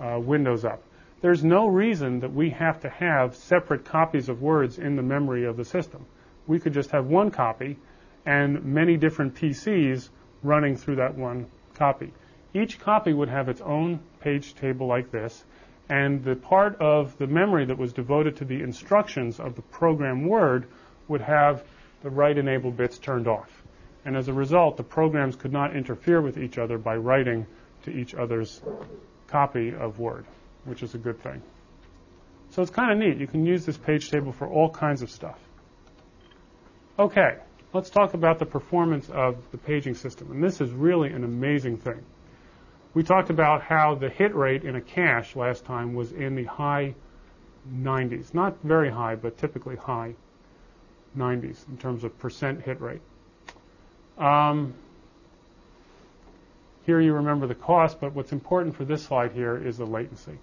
uh, windows up. There's no reason that we have to have separate copies of words in the memory of the system. We could just have one copy and many different PCs running through that one copy. Each copy would have its own page table like this, and the part of the memory that was devoted to the instructions of the program Word would have the write enable bits turned off. And as a result, the programs could not interfere with each other by writing to each other's copy of Word, which is a good thing. So it's kind of neat. You can use this page table for all kinds of stuff. Okay, let's talk about the performance of the paging system. And this is really an amazing thing. We talked about how the hit rate in a cache last time was in the high 90s. Not very high, but typically high 90s in terms of percent hit rate. Um, Here you remember the cost, but what's important for this slide here is the latency.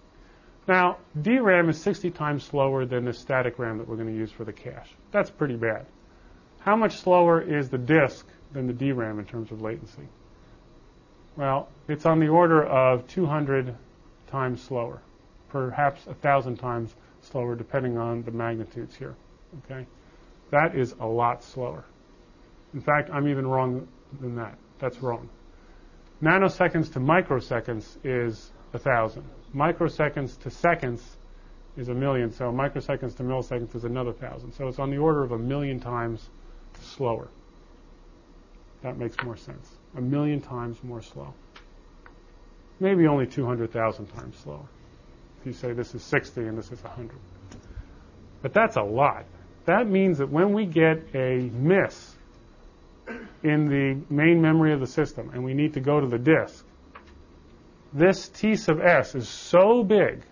Now, DRAM is 60 times slower than the static RAM that we're going to use for the cache. That's pretty bad. How much slower is the disk than the DRAM in terms of latency? Well, it's on the order of 200 times slower, perhaps 1,000 times slower, depending on the magnitudes here. Okay? That is a lot slower. In fact, I'm even wrong than that. That's wrong. Nanoseconds to microseconds is 1,000. Microseconds to seconds is a million, so microseconds to milliseconds is another 1,000. So it's on the order of a million times slower. That makes more sense. A million times more slow. Maybe only 200,000 times slower. If you say this is 60 and this is 100. But that's a lot. That means that when we get a miss in the main memory of the system and we need to go to the disk, this T sub s is so big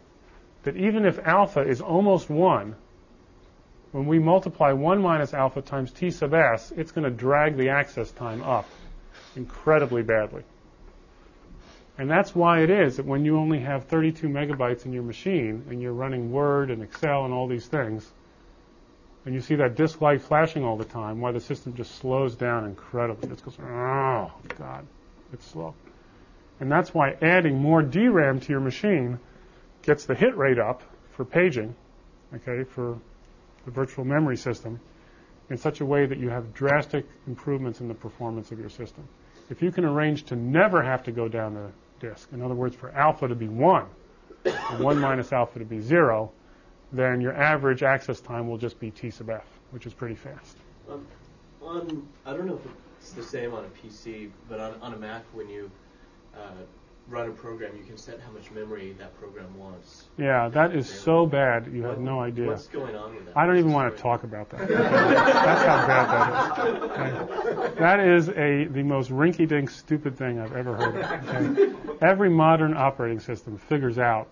that even if alpha is almost 1, when we multiply 1 minus alpha times T sub s, it's going to drag the access time up incredibly badly. And that's why it is that when you only have 32 megabytes in your machine and you're running Word and Excel and all these things, and you see that disk light flashing all the time, why the system just slows down incredibly. It goes, oh, God, it's slow. And that's why adding more DRAM to your machine gets the hit rate up for paging, okay, for the virtual memory system, in such a way that you have drastic improvements in the performance of your system. If you can arrange to never have to go down the disk, in other words, for alpha to be 1, and 1 minus alpha to be 0, then your average access time will just be T sub f, which is pretty fast. Um, on, I don't know if it's the same on a PC, but on, on a Mac, when you run a program, you can set how much memory that program wants. Yeah, that is so bad. You have no idea. What's going on with that? I don't even want to talk about that. That's how bad that is. Okay. That is a the most rinky-dink stupid thing I've ever heard of. Okay. Every modern operating system figures out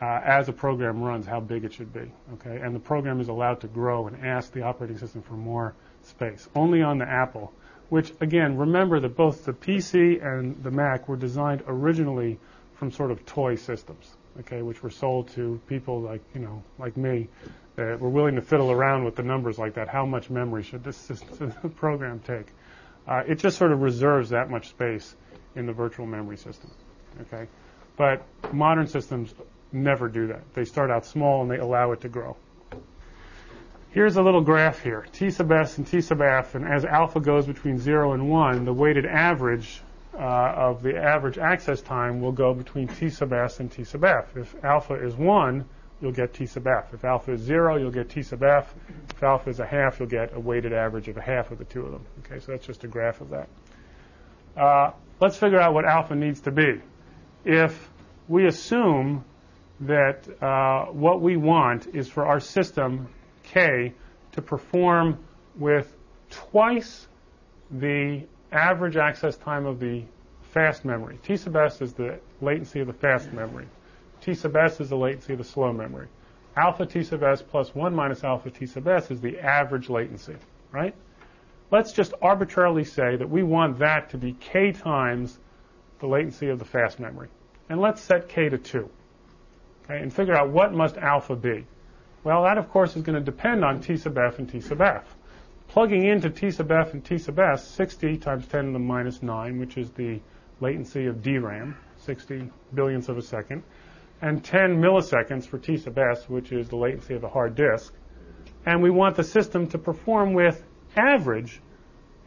uh, as a program runs how big it should be. Okay, and the program is allowed to grow and ask the operating system for more space. Only on the Apple which again, remember that both the PC and the Mac were designed originally from sort of toy systems, okay, which were sold to people like, you know, like me that were willing to fiddle around with the numbers like that. How much memory should this system, (laughs) program take? Uh, it just sort of reserves that much space in the virtual memory system, okay? But modern systems never do that. They start out small and they allow it to grow. Here's a little graph here, T sub s and T sub f, and as alpha goes between 0 and 1, the weighted average uh, of the average access time will go between T sub s and T sub f. If alpha is 1, you'll get T sub f. If alpha is 0, you'll get T sub f. If alpha is a half, you'll get a weighted average of a half of the two of them. Okay, so that's just a graph of that. Uh, let's figure out what alpha needs to be. If we assume that uh, what we want is for our system K to perform with twice the average access time of the fast memory. T sub s is the latency of the fast memory. T sub s is the latency of the slow memory. Alpha T sub s plus 1 minus alpha T sub s is the average latency, right? Let's just arbitrarily say that we want that to be k times the latency of the fast memory. And let's set k to 2. Okay, and figure out what must alpha be. Well, that of course is going to depend on T sub f and T sub f. Plugging into T sub f and T sub s, 60 times 10 to the minus 9, which is the latency of DRAM, 60 billionths of a second, and 10 milliseconds for T sub s, which is the latency of a hard disk. And we want the system to perform with average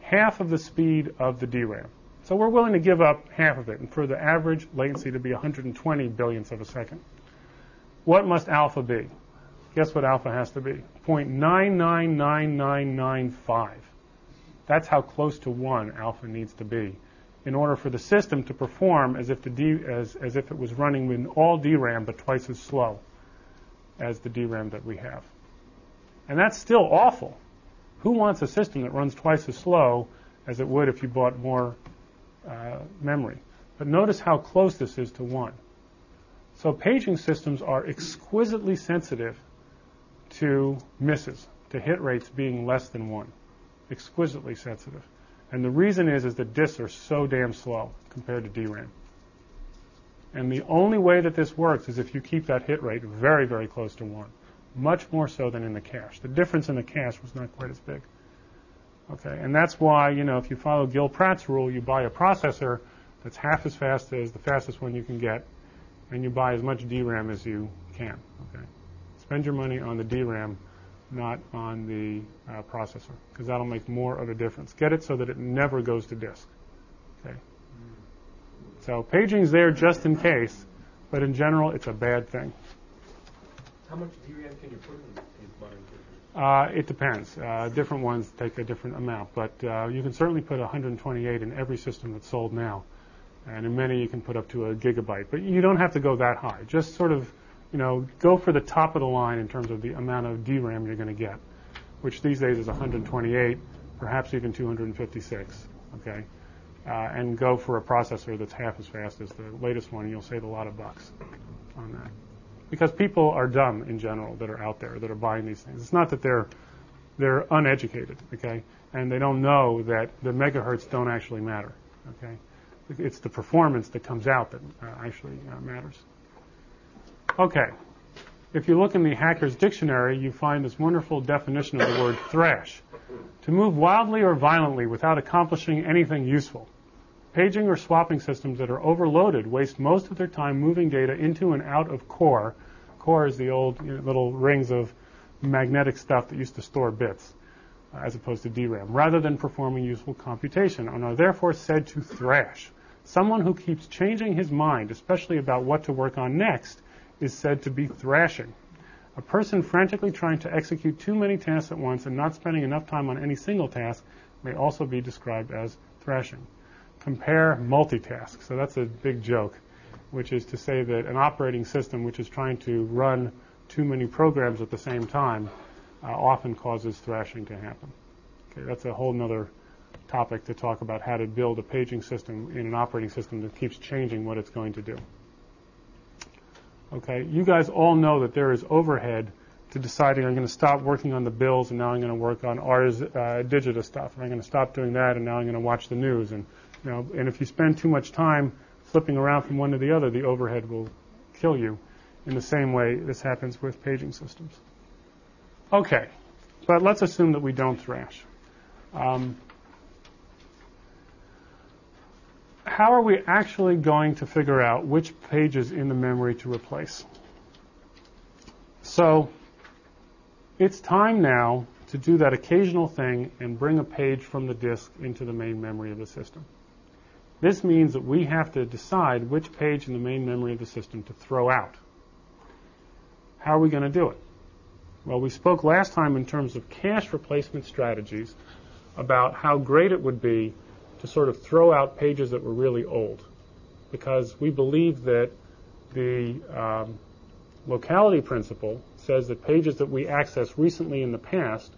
half of the speed of the DRAM. So we're willing to give up half of it, and for the average latency to be 120 billionths of a second. What must alpha be? Guess what alpha has to be? 0.999995. That's how close to 1 alpha needs to be in order for the system to perform as if, the D, as, as if it was running with all DRAM but twice as slow as the DRAM that we have. And that's still awful. Who wants a system that runs twice as slow as it would if you bought more uh, memory? But notice how close this is to 1. So paging systems are exquisitely sensitive to misses, to hit rates being less than 1. Exquisitely sensitive. And the reason is is that disks are so damn slow compared to DRAM. And the only way that this works is if you keep that hit rate very, very close to 1, much more so than in the cache. The difference in the cache was not quite as big. Okay, and that's why, you know, if you follow Gill Pratt's rule, you buy a processor that's half as fast as the fastest one you can get, and you buy as much DRAM as you can. Okay, spend your money on the DRAM, not on the uh, processor, because that'll make more of a difference. Get it so that it never goes to disk. Okay. So paging's there just in case, but in general, it's a bad thing. How much DRAM can you put in these modern? Uh, it depends. Uh, different ones take a different amount, but uh, you can certainly put 128 in every system that's sold now, and in many you can put up to a gigabyte. But you don't have to go that high. Just sort of, you know, go for the top of the line in terms of the amount of DRAM you're going to get, which these days is 128, perhaps even 256. Okay, uh, and go for a processor that's half as fast as the latest one. You'll save a lot of bucks on that because people are dumb in general that are out there that are buying these things. It's not that they're they're uneducated, okay, and they don't know that the megahertz don't actually matter, okay. It's the performance that comes out that uh, actually uh, matters. Okay, if you look in the Hacker's Dictionary, you find this wonderful definition of the word thrash: to move wildly or violently without accomplishing anything useful. Paging or swapping systems that are overloaded waste most of their time moving data into and out of core. Core is the old you know, little rings of magnetic stuff that used to store bits, uh, as opposed to DRAM, rather than performing useful computation, and are therefore said to thrash. Someone who keeps changing his mind, especially about what to work on next, is said to be thrashing. A person frantically trying to execute too many tasks at once and not spending enough time on any single task may also be described as thrashing compare multitask. So that's a big joke, which is to say that an operating system which is trying to run too many programs at the same time uh, often causes thrashing to happen. Okay, that's a whole other topic to talk about how to build a paging system in an operating system that keeps changing what it's going to do. Okay, you guys all know that there is overhead to deciding I'm going to stop working on the bills and now I'm going to work on Ars uh, stuff, and I'm going to stop doing that and now I'm going to watch the news and you know, and if you spend too much time flipping around from one to the other, the overhead will kill you. In the same way, this happens with paging systems. Okay, but let's assume that we don't thrash. Um, how are we actually going to figure out which pages in the memory to replace? So it's time now to do that occasional thing and bring a page from the disk into the main memory of the system. This means that we have to decide which page in the main memory of the system to throw out. How are we going to do it? Well, we spoke last time in terms of cache replacement strategies about how great it would be to sort of throw out pages that were really old because we believe that the um, locality principle says that pages that we access recently in the past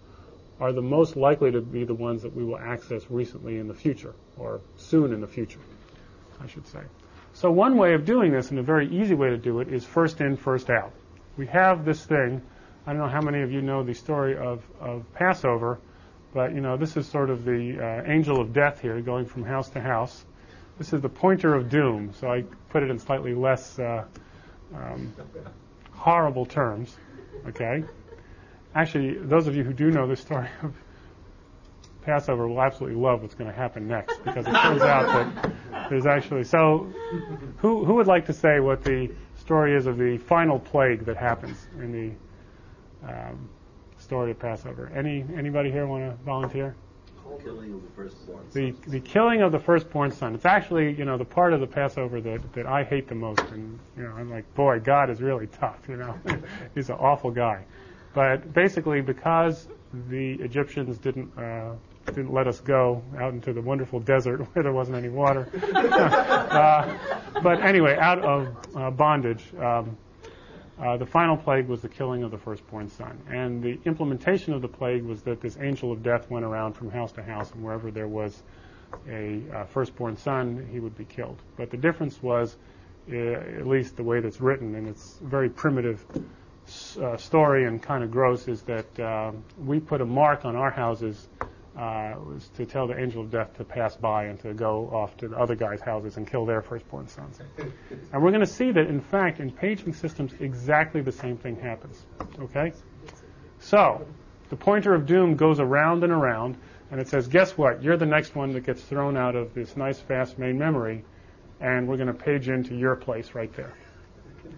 are the most likely to be the ones that we will access recently in the future, or soon in the future, I should say. So one way of doing this, and a very easy way to do it, is first in, first out. We have this thing. I don't know how many of you know the story of, of Passover, but you know this is sort of the uh, angel of death here, going from house to house. This is the pointer of doom. So I put it in slightly less uh, um, horrible terms. Okay. Actually, those of you who do know the story of Passover will absolutely love what's going to happen next because it turns out that there's actually. So, who who would like to say what the story is of the final plague that happens in the um, story of Passover? Any anybody here want to volunteer? killing of the firstborn. The the killing of the firstborn son. It's actually you know the part of the Passover that that I hate the most, and you know I'm like, boy, God is really tough. You know, (laughs) he's an awful guy. But basically, because the Egyptians didn't uh, didn't let us go out into the wonderful desert (laughs) where there wasn't any water. (laughs) uh, but anyway, out of uh, bondage, um, uh, the final plague was the killing of the firstborn son. And the implementation of the plague was that this angel of death went around from house to house, and wherever there was a uh, firstborn son, he would be killed. But the difference was, uh, at least the way that's written, and it's a very primitive uh, story and kind of gross is that uh, we put a mark on our houses uh, was to tell the angel of death to pass by and to go off to the other guys' houses and kill their firstborn sons. and we're going to see that, in fact, in paging systems, exactly the same thing happens. Okay? So, the pointer of doom goes around and around, and it says, guess what? You're the next one that gets thrown out of this nice, fast main memory, and we're going to page into your place right there.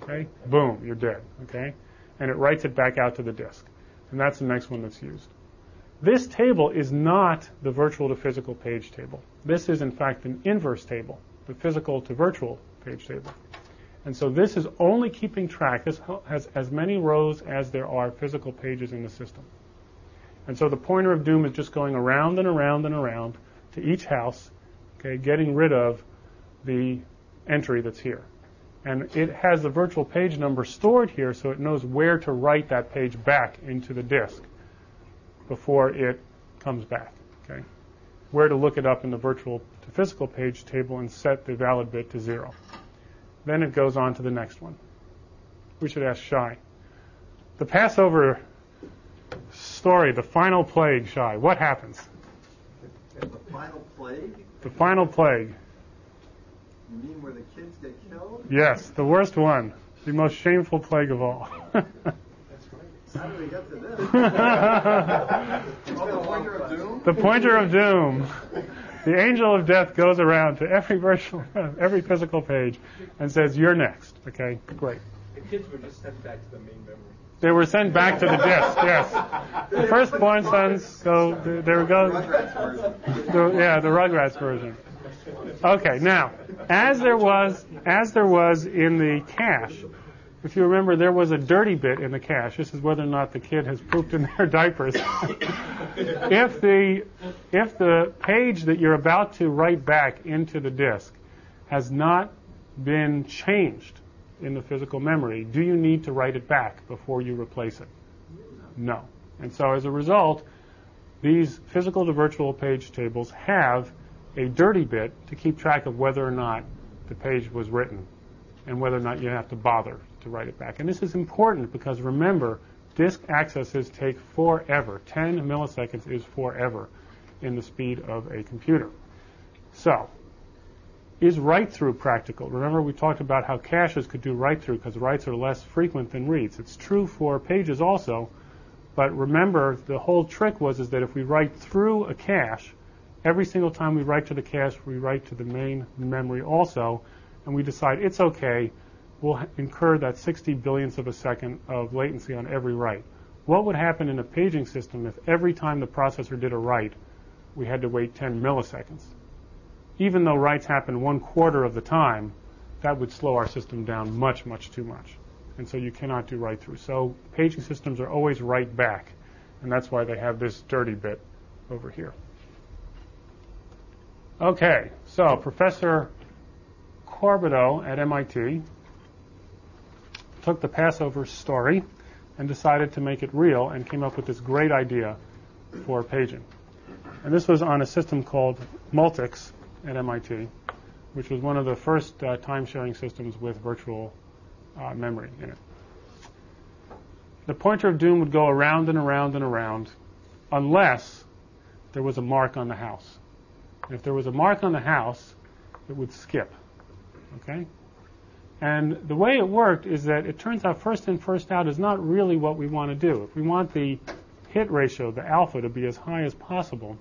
Okay? Boom, you're dead. Okay? And it writes it back out to the disk. And that's the next one that's used. This table is not the virtual to physical page table. This is, in fact, an inverse table, the physical to virtual page table. And so this is only keeping track. This has as many rows as there are physical pages in the system. And so the pointer of doom is just going around and around and around to each house, okay, getting rid of the entry that's here. And it has the virtual page number stored here so it knows where to write that page back into the disk before it comes back. Okay? Where to look it up in the virtual to physical page table and set the valid bit to zero. Then it goes on to the next one. We should ask Shai. The Passover story, the final plague, Shai, what happens? The final plague? The final plague. You mean where the kids get killed? Yes, the worst one. The most shameful plague of all. (laughs) How do we get to this? (laughs) oh, the pointer of doom? The pointer of doom. The angel of death goes around to every virtual, every physical page and says, "You're next." Okay, great. The kids were just sent back to the main memory. They were sent back to the disk. Yes, the firstborn sons go. There we go. The, yeah, the Rugrats version. Okay, now as there was as there was in the cache, if you remember, there was a dirty bit in the cache. This is whether or not the kid has pooped in their (laughs) diapers. if the if the page that you're about to write back into the disk has not been changed in the physical memory, do you need to write it back before you replace it? No. And so as a result, these physical to virtual page tables have a dirty bit to keep track of whether or not the page was written and whether or not you have to bother to write it back. And this is important because remember, disk accesses take forever. 10 milliseconds is forever in the speed of a computer. So, is write through practical? Remember, we talked about how caches could do write through because writes are less frequent than reads. It's true for pages also, but remember, the whole trick was is that if we write through a cache, every single time we write to the cache, we write to the main memory also, and we decide it's okay, we'll incur that 60 billionths of a second of latency on every write. What would happen in a paging system if every time the processor did a write, we had to wait 10 milliseconds? Even though writes happen one quarter of the time, that would slow our system down much, much too much. And so you cannot do write through. So paging systems are always write back, and that's why they have this dirty bit over here. Okay, so Professor Corbudo at MIT took the Passover story and decided to make it real and came up with this great idea for paging. And this was on a system called Multics at MIT, which was one of the first uh, time-sharing systems with virtual uh, memory in it. The pointer of doom would go around and around and around unless there was a mark on the house. And if there was a mark on the house, it would skip. Okay? And the way it worked is that it turns out first in, first out is not really what we want to do. If we want the hit ratio, the alpha, to be as high as possible,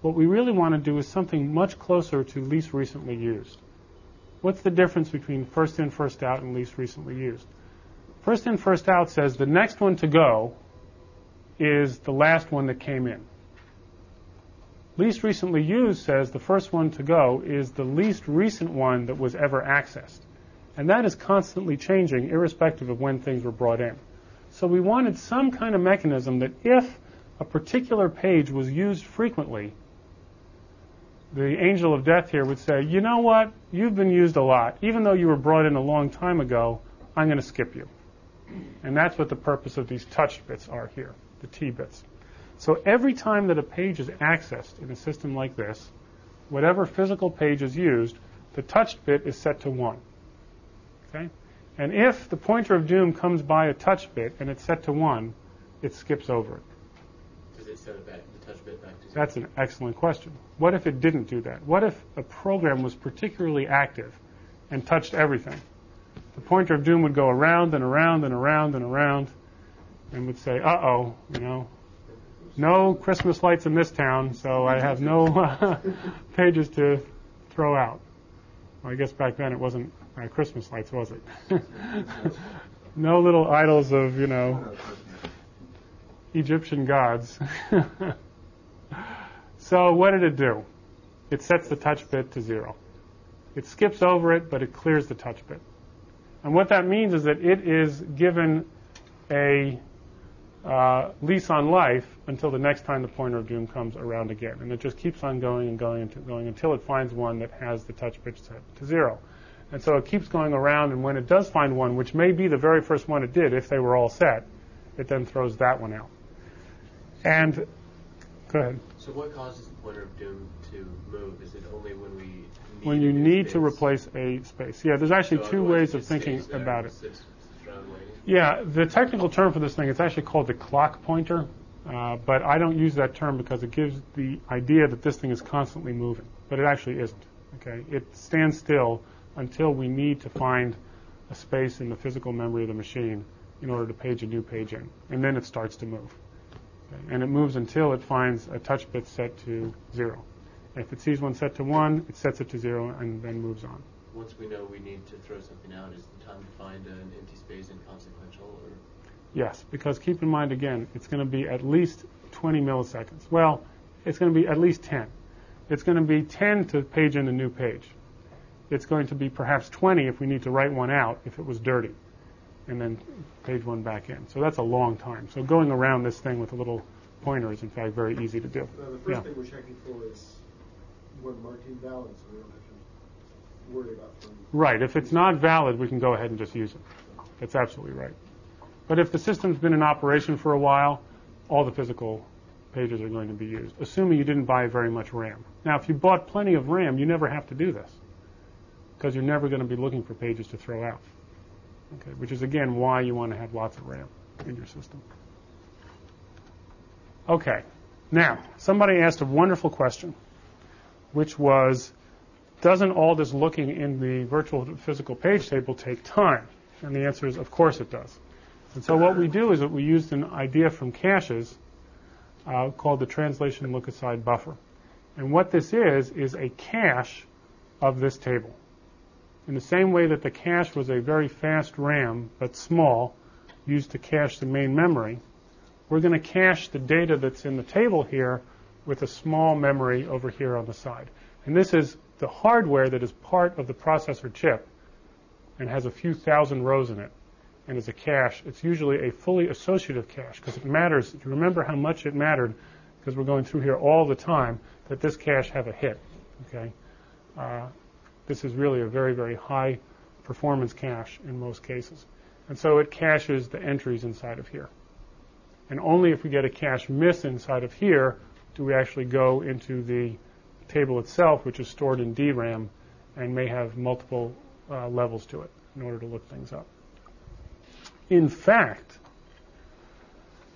what we really want to do is something much closer to least recently used. What's the difference between first in, first out and least recently used? First in, first out says the next one to go is the last one that came in. Least recently used says the first one to go is the least recent one that was ever accessed. And that is constantly changing irrespective of when things were brought in. So we wanted some kind of mechanism that if a particular page was used frequently, the angel of death here would say, you know what, you've been used a lot. Even though you were brought in a long time ago, I'm going to skip you. And that's what the purpose of these touched bits are here, the T bits. So every time that a page is accessed in a system like this, whatever physical page is used, the touched bit is set to 1. Okay? And if the pointer of doom comes by a touch bit and it's set to 1, it skips over it. Does it set it back, the touch bit back to zero. That's an excellent question. What if it didn't do that? What if a program was particularly active and touched everything? The pointer of doom would go around and around and around and around and would say, uh oh, you know, no Christmas lights in this town, so I have no (laughs) pages to throw out. Well, I guess back then it wasn't uh, Christmas lights, was it? (laughs) no little idols of, you know, Egyptian gods. (laughs) so what did it do? It sets the touch bit to zero. It skips over it, but it clears the touch bit. And what that means is that it is given a uh, lease on life until the next time the pointer of doom comes around again. And it just keeps on going and going and going until it finds one that has the touch bit set to zero. And so it keeps going around, and when it does find one, which may be the very first one it did if they were all set, it then throws that one out. And go ahead. So what causes the pointer of doom to move? Is it only when we need When you need to replace a space. Yeah, there's actually So two ways of thinking about it. sits- sits around waiting? Yeah, the technical term for this thing it's actually called the clock pointer, uh, but I don't use that term because it gives the idea that this thing is constantly moving, but it actually isn't. Okay, it stands still until we need to find a space in the physical memory of the machine in order to page a new page in, and then it starts to move. And it moves until it finds a touch bit set to zero. And if it sees one set to one, it sets it to zero and then moves on. Once we know we need to throw something out, is the time to find an empty space inconsequential? Or Yes, because keep in mind again, it's going to be at least 20 milliseconds. Well, it's going to be at least 10. It's going to be 10 to page in a new page. It's going to be perhaps 20 if we need to write one out if it was dirty, and then page one back in. So that's a long time. So going around this thing with a little pointer is in fact very easy to do. Uh, the first Yeah. thing we're checking for is one marking valid, so we don't have to worry about them. Right. If it's not valid, we can go ahead and just use it. That's absolutely right. But if the system's been in operation for a while, all the physical pages are going to be used, assuming you didn't buy very much RAM. Now, if you bought plenty of RAM, you never have to do this because you're never going to be looking for pages to throw out. Okay, which is again why you want to have lots of RAM in your system. Okay. Now, somebody asked a wonderful question, which was doesn't all this looking in the virtual physical page table take time? And the answer is, of course it does. And so what we do is that we used an idea from caches uh, called the translation look-aside buffer. And what this is, is a cache of this table. In the same way that the cache was a very fast RAM, but small, used to cache the main memory, we're going to cache the data that's in the table here with a small memory over here on the side. And this is the hardware that is part of the processor chip and has a few thousand rows in it and is a cache. It's usually a fully associative cache because it matters. You remember how much it mattered because we're going through here all the time that this cache have a hit. Okay, uh, this is really a very very high performance cache in most cases, and so it caches the entries inside of here. And only if we get a cache miss inside of here do we actually go into the table itself, which is stored in DRAM and may have multiple uh, levels to it in order to look things up. In fact,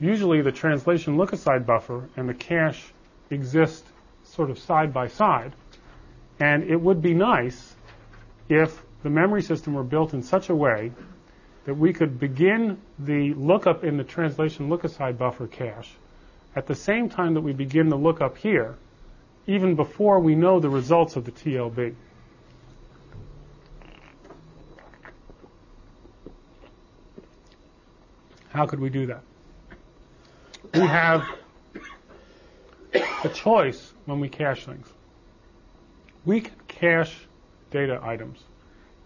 usually the translation look-aside buffer and the cache exist sort of side by side, and it would be nice if the memory system were built in such a way that we could begin the lookup in the translation look-aside buffer cache at the same time that we begin the lookup here, even before we know the results of the TLB. How could we do that? We have (coughs) a choice when we cache things. We can cache data items,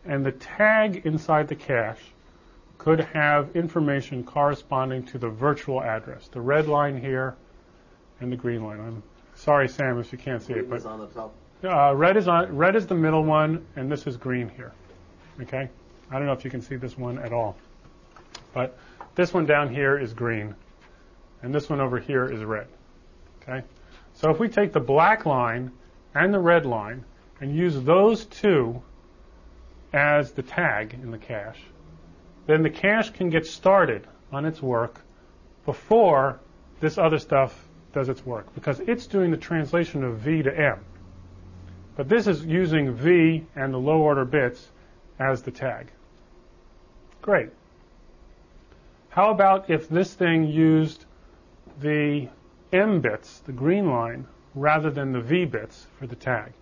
and the tag inside the cache could have information corresponding to the virtual address, the red line here and the green line. I'm sorry, Sam, if you can't see it, but is on the top. uh, red is on red is the middle one, and this is green here. Okay, I don't know if you can see this one at all, but this one down here is green, and this one over here is red. Okay, so if we take the black line and the red line and use those two as the tag in the cache, then the cache can get started on its work before this other stuff does its work because it's doing the translation of V to M. But this is using V and the low order bits as the tag. Great. How about if this thing used the M bits, the green line, rather than the V bits for the tag?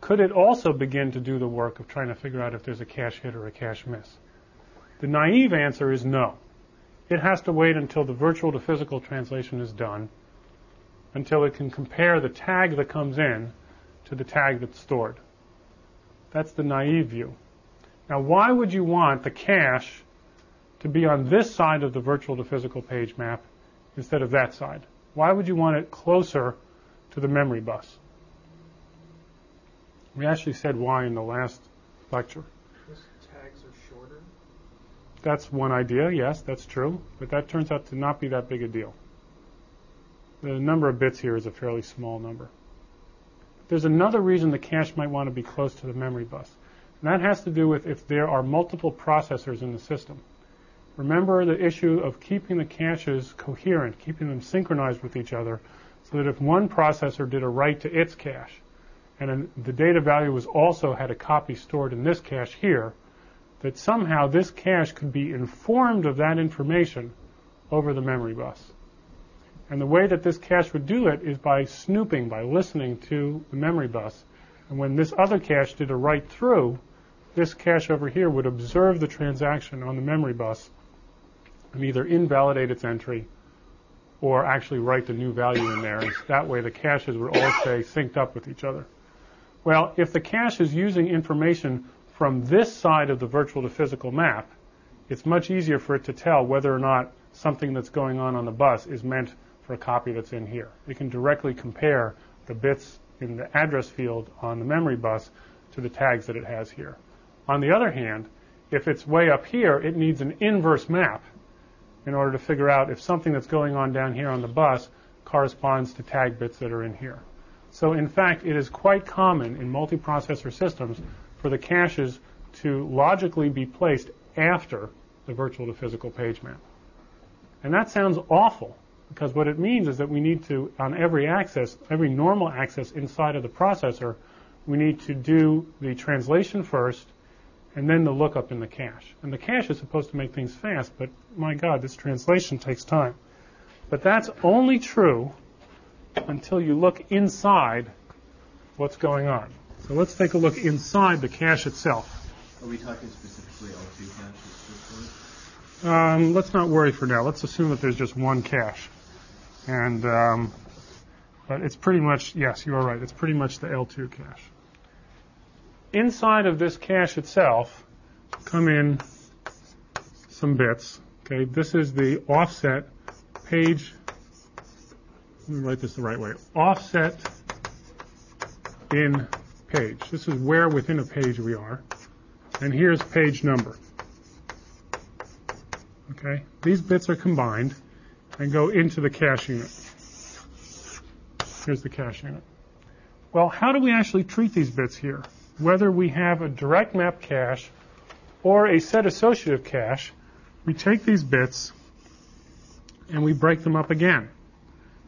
Could it also begin to do the work of trying to figure out if there's a cache hit or a cache miss? The naive answer is no. It has to wait until the virtual to physical translation is done, until it can compare the tag that comes in to the tag that's stored. That's the naive view. Now, why would you want the cache to be on this side of the virtual to physical page map instead of that side? Why would you want it closer to the memory bus? We actually said why in the last lecture. Because tags are shorter. That's one idea, yes, that's true, but that turns out to not be that big a deal. The number of bits here is a fairly small number. There's another reason the cache might want to be close to the memory bus. And that has to do with if there are multiple processors in the system. Remember the issue of keeping the caches coherent, keeping them synchronized with each other, that if one processor did a write to its cache, and the data value was also had a copy stored in this cache here, that somehow this cache could be informed of that information over the memory bus. And the way that this cache would do it is by snooping, by listening to the memory bus. And when this other cache did a write through, this cache over here would observe the transaction on the memory bus and either invalidate its entry or actually write the new value in there. And that way the caches would all stay synced up with each other. Well, if the cache is using information from this side of the virtual to physical map, it's much easier for it to tell whether or not something that's going on on the bus is meant for a copy that's in here. It can directly compare the bits in the address field on the memory bus to the tags that it has here. On the other hand, if it's way up here, it needs an inverse map in order to figure out if something that's going on down here on the bus corresponds to tag bits that are in here. So in fact, it is quite common in multiprocessor systems for the caches to logically be placed after the virtual to physical page map. And that sounds awful because what it means is that we need to, on every access, every normal access inside of the processor, we need to do the translation first and then the lookup in the cache. And the cache is supposed to make things fast, but my God, this translation takes time. But that's only true until you look inside what's going on. So let's take a look inside the cache itself. Are we talking specifically L2 caches? Um, let's not worry for now. Let's assume that there's just one cache. And, um, but it's pretty much, yes, you are right. It's pretty much the L2 cache. Inside of this cache itself come in some bits. Okay, this is the offset page. Let me write this the right way. Offset in page. This is where within a page we are. And here's page number. Okay, these bits are combined and go into the cache unit. Here's the cache unit. Well, how do we actually treat these bits here? Whether we have a direct map cache or a set associative cache, we take these bits and we break them up again.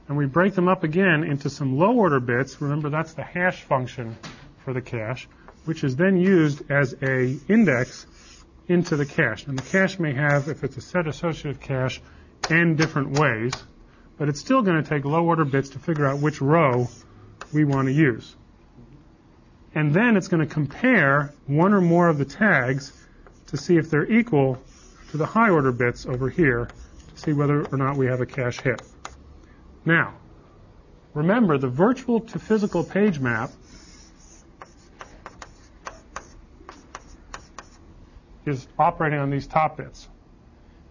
And we break them up again into some low order bits. Remember, that's the hash function for the cache, which is then used as a index into the cache. And the cache may have, if it's a set associative cache, n different ways, but it's still going to take low order bits to figure out which row we want to use. And then it's going to compare one or more of the tags to see if they're equal to the high order bits over here to see whether or not we have a cache hit. Now, remember the virtual to physical page map is operating on these top bits.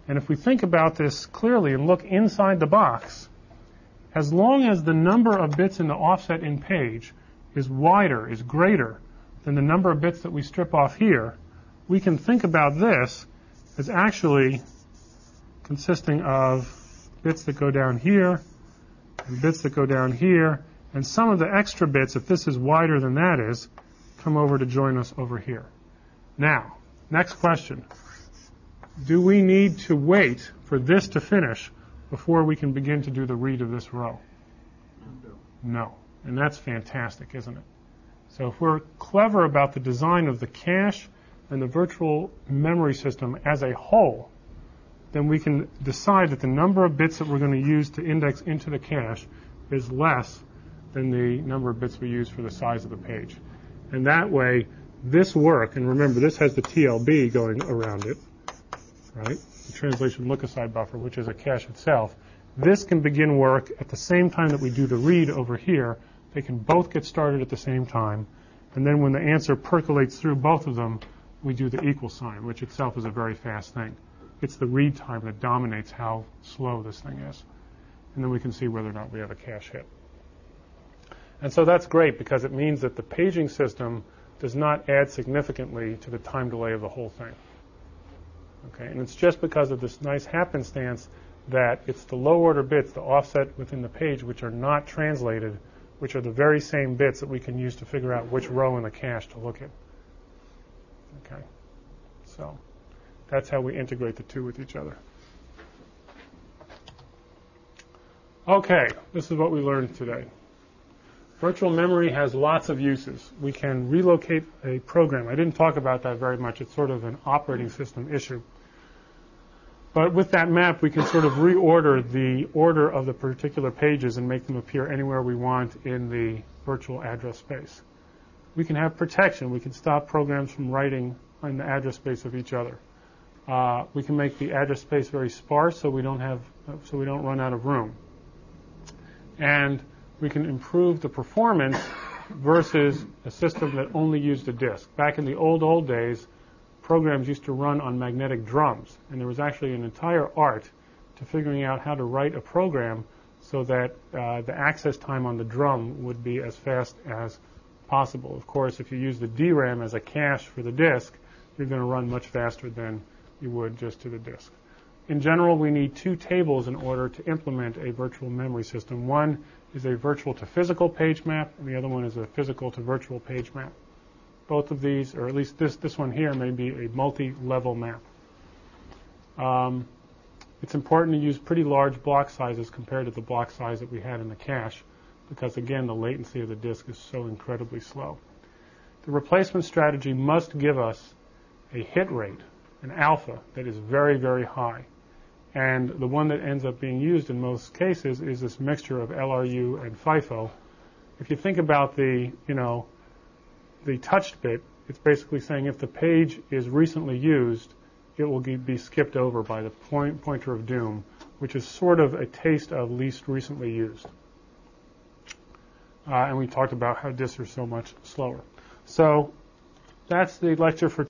And if we think about this clearly and look inside the box, as long as the number of bits in the offset in page is wider, is greater than the number of bits that we strip off here, we can think about this as actually consisting of bits that go down here and bits that go down here, and some of the extra bits, if this is wider than that is, come over to join us over here. Now, next question do we need to wait for this to finish before we can begin to do the read of this row? No. And that's fantastic, isn't it? So if we're clever about the design of the cache and the virtual memory system as a whole, then we can decide that the number of bits that we're going to use to index into the cache is less than the number of bits we use for the size of the page. And that way, this work, and remember this has the TLB going around it, right? The translation look-aside buffer, which is a cache itself. This can begin work at the same time that we do the read over here. They can both get started at the same time. And then when the answer percolates through both of them, we do the equal sign, which itself is a very fast thing. It's the read time that dominates how slow this thing is. And then we can see whether or not we have a cache hit. And so that's great because it means that the paging system does not add significantly to the time delay of the whole thing. Okay, and it's just because of this nice happenstance that it's the low order bits, the offset within the page, which are not translated, which are the very same bits that we can use to figure out which row in the cache to look at. Okay, so that's how we integrate the two with each other. Okay, this is what we learned today. Virtual memory has lots of uses. We can relocate a program. I didn't talk about that very much. It's sort of an operating system issue. But with that map, we can sort of reorder the order of the particular pages and make them appear anywhere we want in the virtual address space. We can have protection. We can stop programs from writing in the address space of each other. Uh, we can make the address space very sparse so we don't have so we don't run out of room. And we can improve the performance versus a system that only used a disk. Back in the old, old days, programs used to run on magnetic drums, and there was actually an entire art to figuring out how to write a program so that uh, the access time on the drum would be as fast as possible. Of course, if you use the DRAM as a cache for the disk, you're going to run much faster than you would just to the disk. In general, we need two tables in order to implement a virtual memory system. One is a virtual to physical page map, and the other one is a physical to virtual page map. Both of these, or at least this, this one here, may be a multi-level map. Um, it's important to use pretty large block sizes compared to the block size that we had in the cache, because again, the latency of the disk is so incredibly slow. The replacement strategy must give us a hit rate, an alpha, that is very, very high. And the one that ends up being used in most cases is this mixture of LRU and FIFO. If you think about the, you know, the touched bit, it's basically saying if the page is recently used, it will be skipped over by the point, pointer of doom, which is sort of a taste of least recently used. Uh, and we talked about how disks are so much slower. So that's the lecture for